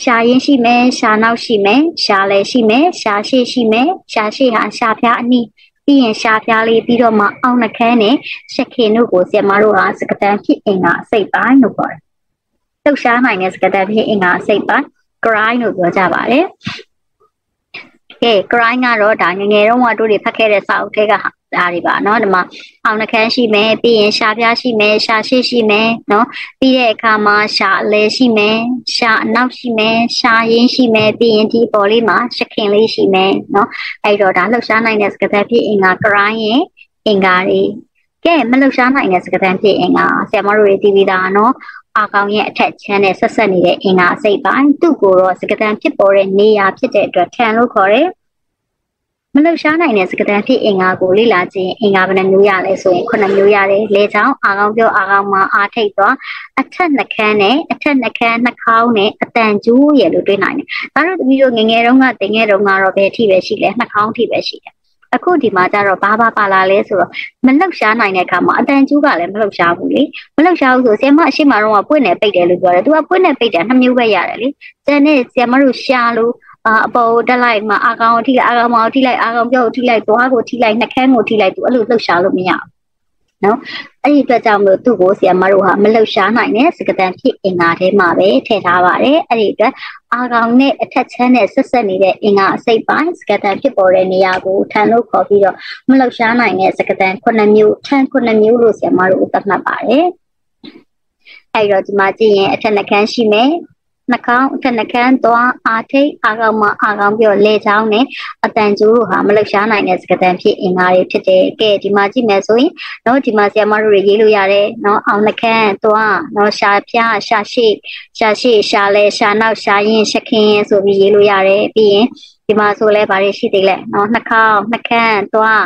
ရှာရင်းရှိမယ်ရှာနောက်ရှိမယ်ရှာလဲရှိမယ်ရှာရှိရှိမယ်ရှာရှိဟာရှာဖျားအနီးပြီးရင်ရှာဖျားလေးပြီးတော့မှအောက်နှခမ်းနဲ့ရှက်ခင်တို့ကိုဆရာမတို့ဟာစကတန်ဖြစ်အင်္ဂါစိတ်ပိုင်းလို့ခေါ်တယ်။လှုပ်ရှားနိုင်တဲ့စကတန်ဖြစ်အင်္ဂါစိတ်ပိုင်း grind လို့ပြောကြပါတယ်။ကဲ grind ကတော့ဒါငငယ်တုန်းကတို့တွေဖတ်ခဲ့တဲ့စာအုပ်တွေက ဒါတွေပါเนาะဒီမှာအောင်နှခမ်းရှိမယ်ပြီးရင်ရှာပြားရှိမယ်ရှာရှိရှိမယ်เนาะပြီးတဲ့အခါမှာရှာအလဲရှိမယ်ရှာအနောက်ရှိမယ်ရှာရင်းရှိမယ်ပြီးရင်ဒီပေါ်လေးမှာရှခင်လေးရှိမယ်เนาะအဲ့တော့ဒါလှုပ်ရှားနိုင်တဲ့စကားသက်ဖြစ်အင်္ဂါ grind ရဲ့အင်္ဂါတွေကဲမလှုပ်ရှားနိုင်တဲ့စကားသက်ဖြစ်အင်္ဂါဆရာမတို့တွေသိပြီးသားเนาะအာကောင်ရဲ့အထက်ချမ်းနဲ့ဆက်ဆက်နေတဲ့အင်္ဂါစိတ်ပိုင်းသူ့ကိုတော့စကတန်ဖြစ်ပေါ်တဲ့နေရာဖြစ်တဲ့အတွက်ခံလို့ခေါ်တယ် မလှုပ်ရှားနိုင်တဲ့စကတန်ဖြစ်အင်္ဂါကိုလေ့လာကြည့်အင်္ဂါဘယ်နှမျိုးရလဲဆိုရင်ခုနှစ်မျိုးရတယ်လေချောင်းအာကောင်ပြောအာကောင်မှာအာထိတ်သွားအထက်နှခမ်းနဲ့အထက်နှခမ်းနှာခေါင်းနဲ့အတန်ကျိုးရလို့တွေ့နိုင်တယ်ဒါတို့တမီးတို့ငငယ်တုန်းကတင်ငယ်တုန်းကတော့ဘယ်အထိပဲရှိလဲနှာခေါင်းထိပဲရှိတယ်အခုဒီမှာကျတော့ဘာဘာပါလာလဲဆိုတော့မလှုပ်ရှားနိုင်တဲ့အခါမှာအတန်ကျူးကလည်းမလှုပ်ရှားဘူးလေမလှုပ်ရှားဘူးဆိုဆရာမအရှိမတော့ပွင့်နေပိတ်တယ်လို့ပြောတယ်သူကပွင့်နေပိတ်တယ်နှစ်မျိုးပဲရတယ်လေကျန်တဲ့ဆရာမတို့ရှာလို့ အာအပေါ်တက်လိုက်မှအာကောင်ကိုထိလိုက်အာကောင်မောင်ထိလိုက်အာကောင်ပြောကိုထိလိုက်သွားကိုထိလိုက်နှကန်းကိုထိလိုက်သူအဲ့လိုလှုပ်ရှားလို့မရဘူးနော်အဲ့ဒီအတွက်ကြောင့်မလို့သူ့ကိုဆီယမတို့ဟာမလှုပ်ရှားနိုင်တဲ့စကတန်ဖြစ်အင်္ဂါထဲမှာပဲထည့်ထားပါတယ်အဲ့ဒီအတွက်အာကောင်နဲ့အထက်ချမ်းနဲ့ဆက်ဆက်နေတဲ့အင်္ဂါအစိပ်ပိုင်းစကတန်ဖြစ်ပေါ်တဲ့နေရာကိုထန်လို့ခေါ်ပြီးတော့မလှုပ်ရှားနိုင်တဲ့စကတန်9မျိုးထန်9မျိုးလို့ဆီယမတို့သတ်မှတ်ပါတယ်အဲ့တော့ဒီမှာကြည့်ရင်အထက်နှကန်းရှိမယ် နှာခေါင်းအထက်နှကန်းသွားအာထိတ်အာကောင်မအာကောင်ပြောလေချောင်းနဲ့အတန်ကျိုးတို့ဟာမလှရှားနိုင်တဲ့စကတန်ဖြစ်အင်္ဂါတွေဖြစ်တယ်ကဲဒီမှာကြည့်မယ်ဆိုရင်နော်ဒီမှာဆရာမတို့ရေးလို့ရတယ်နော်အောင်နှကန်းသွားနော်ရှာဖျားရှာရှိရှာရှိရှာလဲရှာနောက်ရှာရင်ရှခင်ဆိုပြီးရေးလို့ရတယ်ပြီးရင်ဒီမှာဆိုလဲဗားရရှိသေးလဲနော်နှာခေါင်းနှကန်းသွား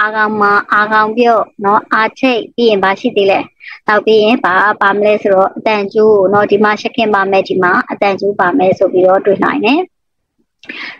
အာကောင်မှာအာကောင်ပြုတ်နော်အာချိတ်ပြီးရင်မရှိသေးလဲနောက်ပြီးရင်ဘာပါမလဲဆိုတော့အတန်ကျိုးကိုနော်ဒီမှာရှက်ခင်ပါမယ်ဒီမှာအတန်ကျိုးပါမယ်ဆိုပြီးတော့တွေ့နိုင်တယ်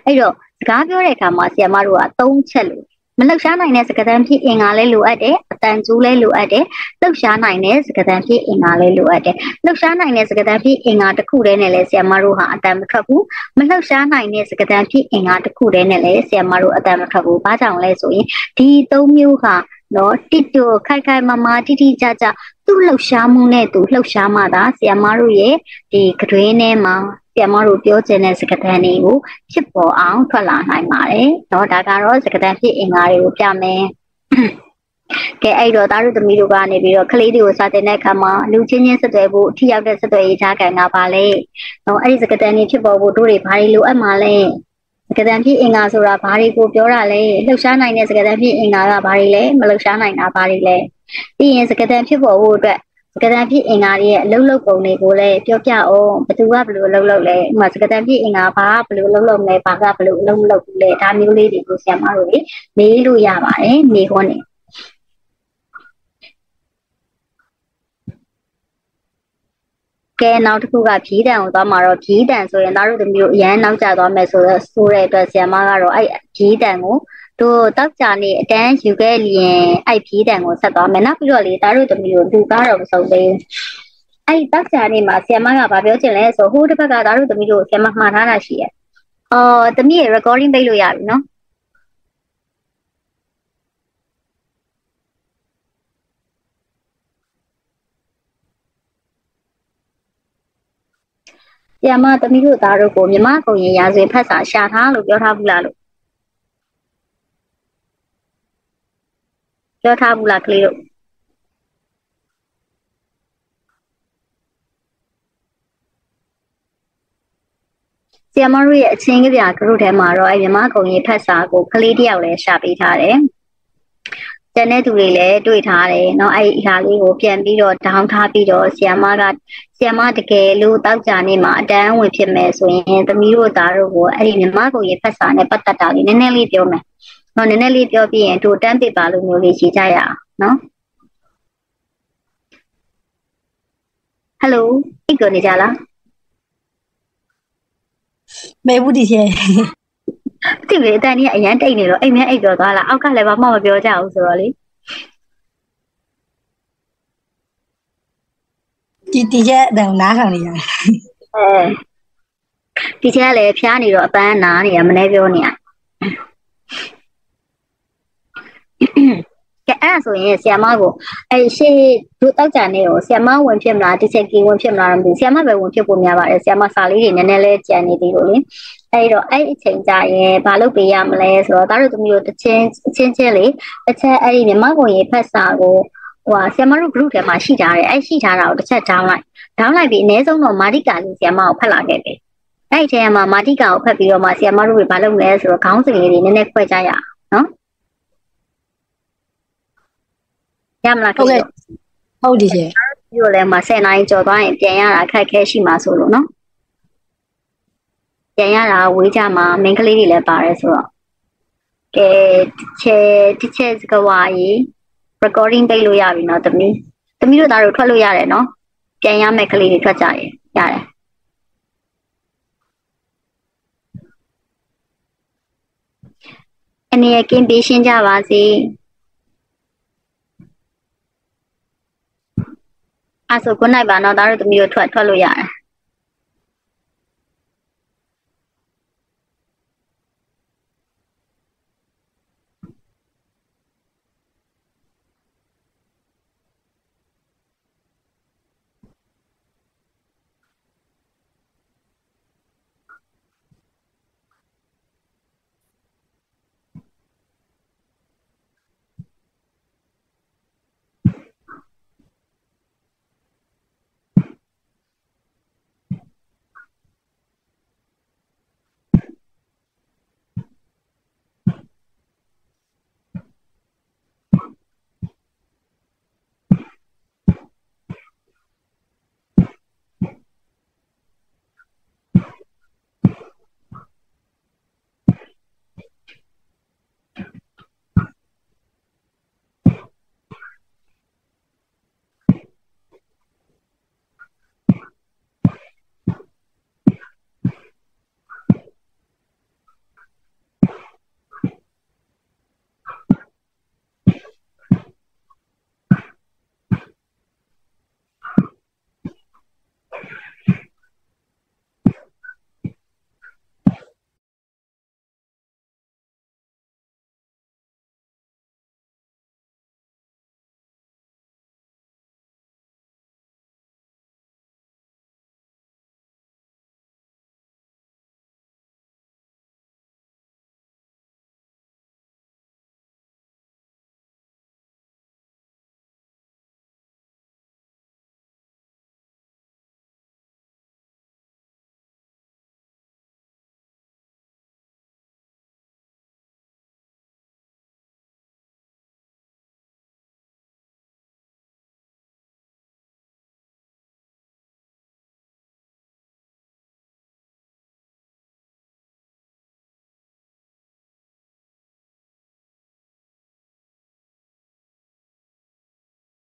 အဲ့တော့စကားပြောတဲ့အခါမှာဆီယမတို့က၃ချက်လို့ မလှုပ်ရှားနိုင်တဲ့စကားတန်းဖြစ်အင်္ဂါလည်းလိုအပ်တယ်အတန်ကျိုးလည်းလိုအပ်တယ်လှုပ်ရှားနိုင်တဲ့စကားတန်းဖြစ်အင်္ဂါလည်းလိုအပ်တယ်လှုပ်ရှားနိုင်တဲ့စကားတန်းဖြစ်အင်္ဂါတစ်ခုတည်းနဲ့လည်းဆီယမတို့ဟာအတန်မထွက်ဘူးမလှုပ်ရှားနိုင်တဲ့စကားတန်းဖြစ်အင်္ဂါတစ်ခုတည်းနဲ့လည်းဆီယမတို့အတန်မထွက်ဘူးဘာကြောင့်လဲဆိုရင်ဒီ၃မျိုးဟာနော်တိတူခိုင်ခိုင်မာမာတိတိကျကျသူ့လှုပ်ရှားမှုနဲ့သူလှုပ်ရှားမှသာဆီယမတို့ရဲ့ဒီကတွင်းထဲမှာ ဆရာမတို့ပြောချင်တဲ့စကားသံတွေကိုဖြစ်ပေါ်အောင်ထွက်လာနိုင်ပါတယ်။တော့ဒါကတော့စကားသံဖြစ်အင်္ဂါတွေကိုပြမယ်။ကဲအဲ့တော့သားတို့သမီးတို့ကနေပြီးတော့ကလေးတွေကိုစာတင်တဲ့အခါမှာလူချင်းချင်းဆက်သွယ်ဖို့အထီးရောက်တဲ့ဆက်သွယ်ရေးခြားကန်ကပါလေ။တော့အဲ့ဒီစကားသံတွေဖြစ်ပေါ်ဖို့တို့တွေဘာတွေလိုအပ်မှာလဲ။စကားသံဖြစ်အင်္ဂါဆိုတာဘာတွေကိုပြောတာလဲ။လှုပ်ရှားနိုင်တဲ့စကားသံဖြစ်အင်္ဂါကဘာတွေလဲ။မလှုပ်ရှားနိုင်တာဘာတွေလဲ။ပြီးရင်စကားသံဖြစ်ပေါ်ဖို့အတွက် စကတန်ပြည့်အင်္ဂါတွေရဲ့အလုံးလုံးပုံတွေကိုလည်းပြောပြအောင်ဘသူကဘယ်လိုအလုံးလုံးလဲဥမာစကတန်ပြည့်အင်္ဂါဘာကဘယ်လိုအလုံးလုံးလဲဘာကဘယ်လိုအလုံးမလုံးဘူးလဲဒါမျိုးလေးတွေကိုဆရာမတို့လေမေးလို့ရပါတယ်မေးခွန်းနေကဲနောက်တစ်ခုကဖြီးတန်ကိုသွားမှာတော့ဖြီးတန်ဆိုရင်သားတို့သမီးတို့အရန်နောက်ကျသွားမယ်ဆိုတော့ဆိုတဲ့အတွက်ဆရာမကတော့အဲ့ဖြီးတန်ကို တို့တောက်ကြနေအတန်းယူခဲ့လျင်အဲ့ဖြီးတန်ကိုဆက်သွားမယ်နောက်ပြီးတော့လေသားတို့သမီးတို့လူကားတော့မဆုံးသေးဘူးအဲ့တောက်ကြနေမှာဆီယမကဘာပြောချင်လဲဆိုဟိုတစ်ဖက်ကသားတို့သမီးတို့ဆီယမမှားထားတာရှိရဲ့အော်သမီးရ recording ပိတ်လို့ရပြီနော်ဆီယမသမီးတို့သားတို့ကိုမြမကုံရင်ရာဇဝင်ဖတ်စာရှာထားလို့ပြောထားဘူးလားလို့ ပြောထားဘူးလားကလေးတို့ဆီယမတို့ရဲ့အချင်းကပြကရုထဲမှာတော့အဲမြမကုံကြီးဖတ်စာကိုကလေးတယောက်လည်းရှာပေးထားတယ်။ကျန်တဲ့သူတွေလည်းတွေ့ထားတယ်เนาะအဲ့ဒီဟာလေးကိုပြန်ပြီးတော့ဒေါင်းထားပြီးတော့ဆီယမကဆီယမတကယ်လို့တောက်ကြနေမှာအတန်းဝင်ဖြစ်မယ်ဆိုရင်သမီးတို့သားတို့ကိုအဲ့ဒီမြမကုံကြီးဖတ်စာနဲ့ပတ်သက်တာလေးနည်းနည်းလေးပြောမယ်။ နော်နည်းနည်းလေးပြောပြရင်တို့တန်းပစ်ပါလို့မျိုးလေးရေးကြရအောင်နော်ဟယ်လိုအိတ်ကိုနေကြလားမေဘူးဒီရှင်ဒီလေအတန်ကြီးအရန်တိတ်နေတော့အိမ်မအိတ်တော်သွားလားအောက်ကလည်းဘာမှမပြောကြဘူးဆိုတော့လေဒီဒီကျက်တော့နားထောင်နေရတယ်အဲဒီကျက်လည်းဖျားနေတော့အပန်းနားနေရမနေပြောနေရ ကဲအဲ့ဒါဆိုရင်ဆီယမကိုအဲ့ရှေ့ဒုတောက်ကြနေကိုဆီယမဝင်ဖြစ်မလားဒီချက်ကဝင်ဖြစ်မလားမသိဘူးဆီယမပဲဝင်ဖြစ်ဖို့များပါတယ်ဆီယမစာလေးတွေနည်းနည်းလေးကြံနေသေးလို့လေအဲ့တော့အဲ့အချိန်ကြရင်ဘာလုပ်ပေးရမလဲဆိုတော့ဒါတို့သမီးတို့တစ်ချင်းအချင်းချင်းလေးတစ်ချက်အဲ့ဒီမြမကုန်ရေးဖက်စာကိုဟိုဟာဆီယမတို့ group ထဲမှာရှိထားတယ်အဲ့ရှိထားတာကိုတစ်ချက် down လိုက် down လိုက်ပြီးအနည်းဆုံးတော့မာတိကာလေးဆီယမကိုဖက်လာခဲ့တယ်အဲ့ဒီထဲမှာမာတိကာကိုဖက်ပြီးတော့မှဆီယမတို့တွေဘာလုပ်လဲဆိုတော့ခေါင်းစဉ်လေးတွေနည်းနည်းခွဲကြရအောင်နော် ရမလားဟုတ်ကဲ့ဟုတ်底线，ပြီးတော့လည်းမ10နိုင်ကြော်သွားရင်ပြန်ရတာခက်ခဲရှိမှာဆိုလို့နော်ပြန်ရတာဝေးကြမှာမိန်းကလေးတွေလည်းပါတယ်ဆိုတော့ကဲတစ်ချက်တစ်ချက်စကားဝါကြီး recording ပိတ်လို့ရပြီနော်သမီးသမီးတို့သားတို့ထွက်လို့ရတယ်နော်ပြန်ရမယ့်ကလေးတွေထွက်ကြရင်ရတယ်အနေရကင်းပေးရှင်းကြပါစေ အဲ့ဆို good night ပါနော်သားတို့သမီးတို့ထွက်ထွက်လို့ရတယ်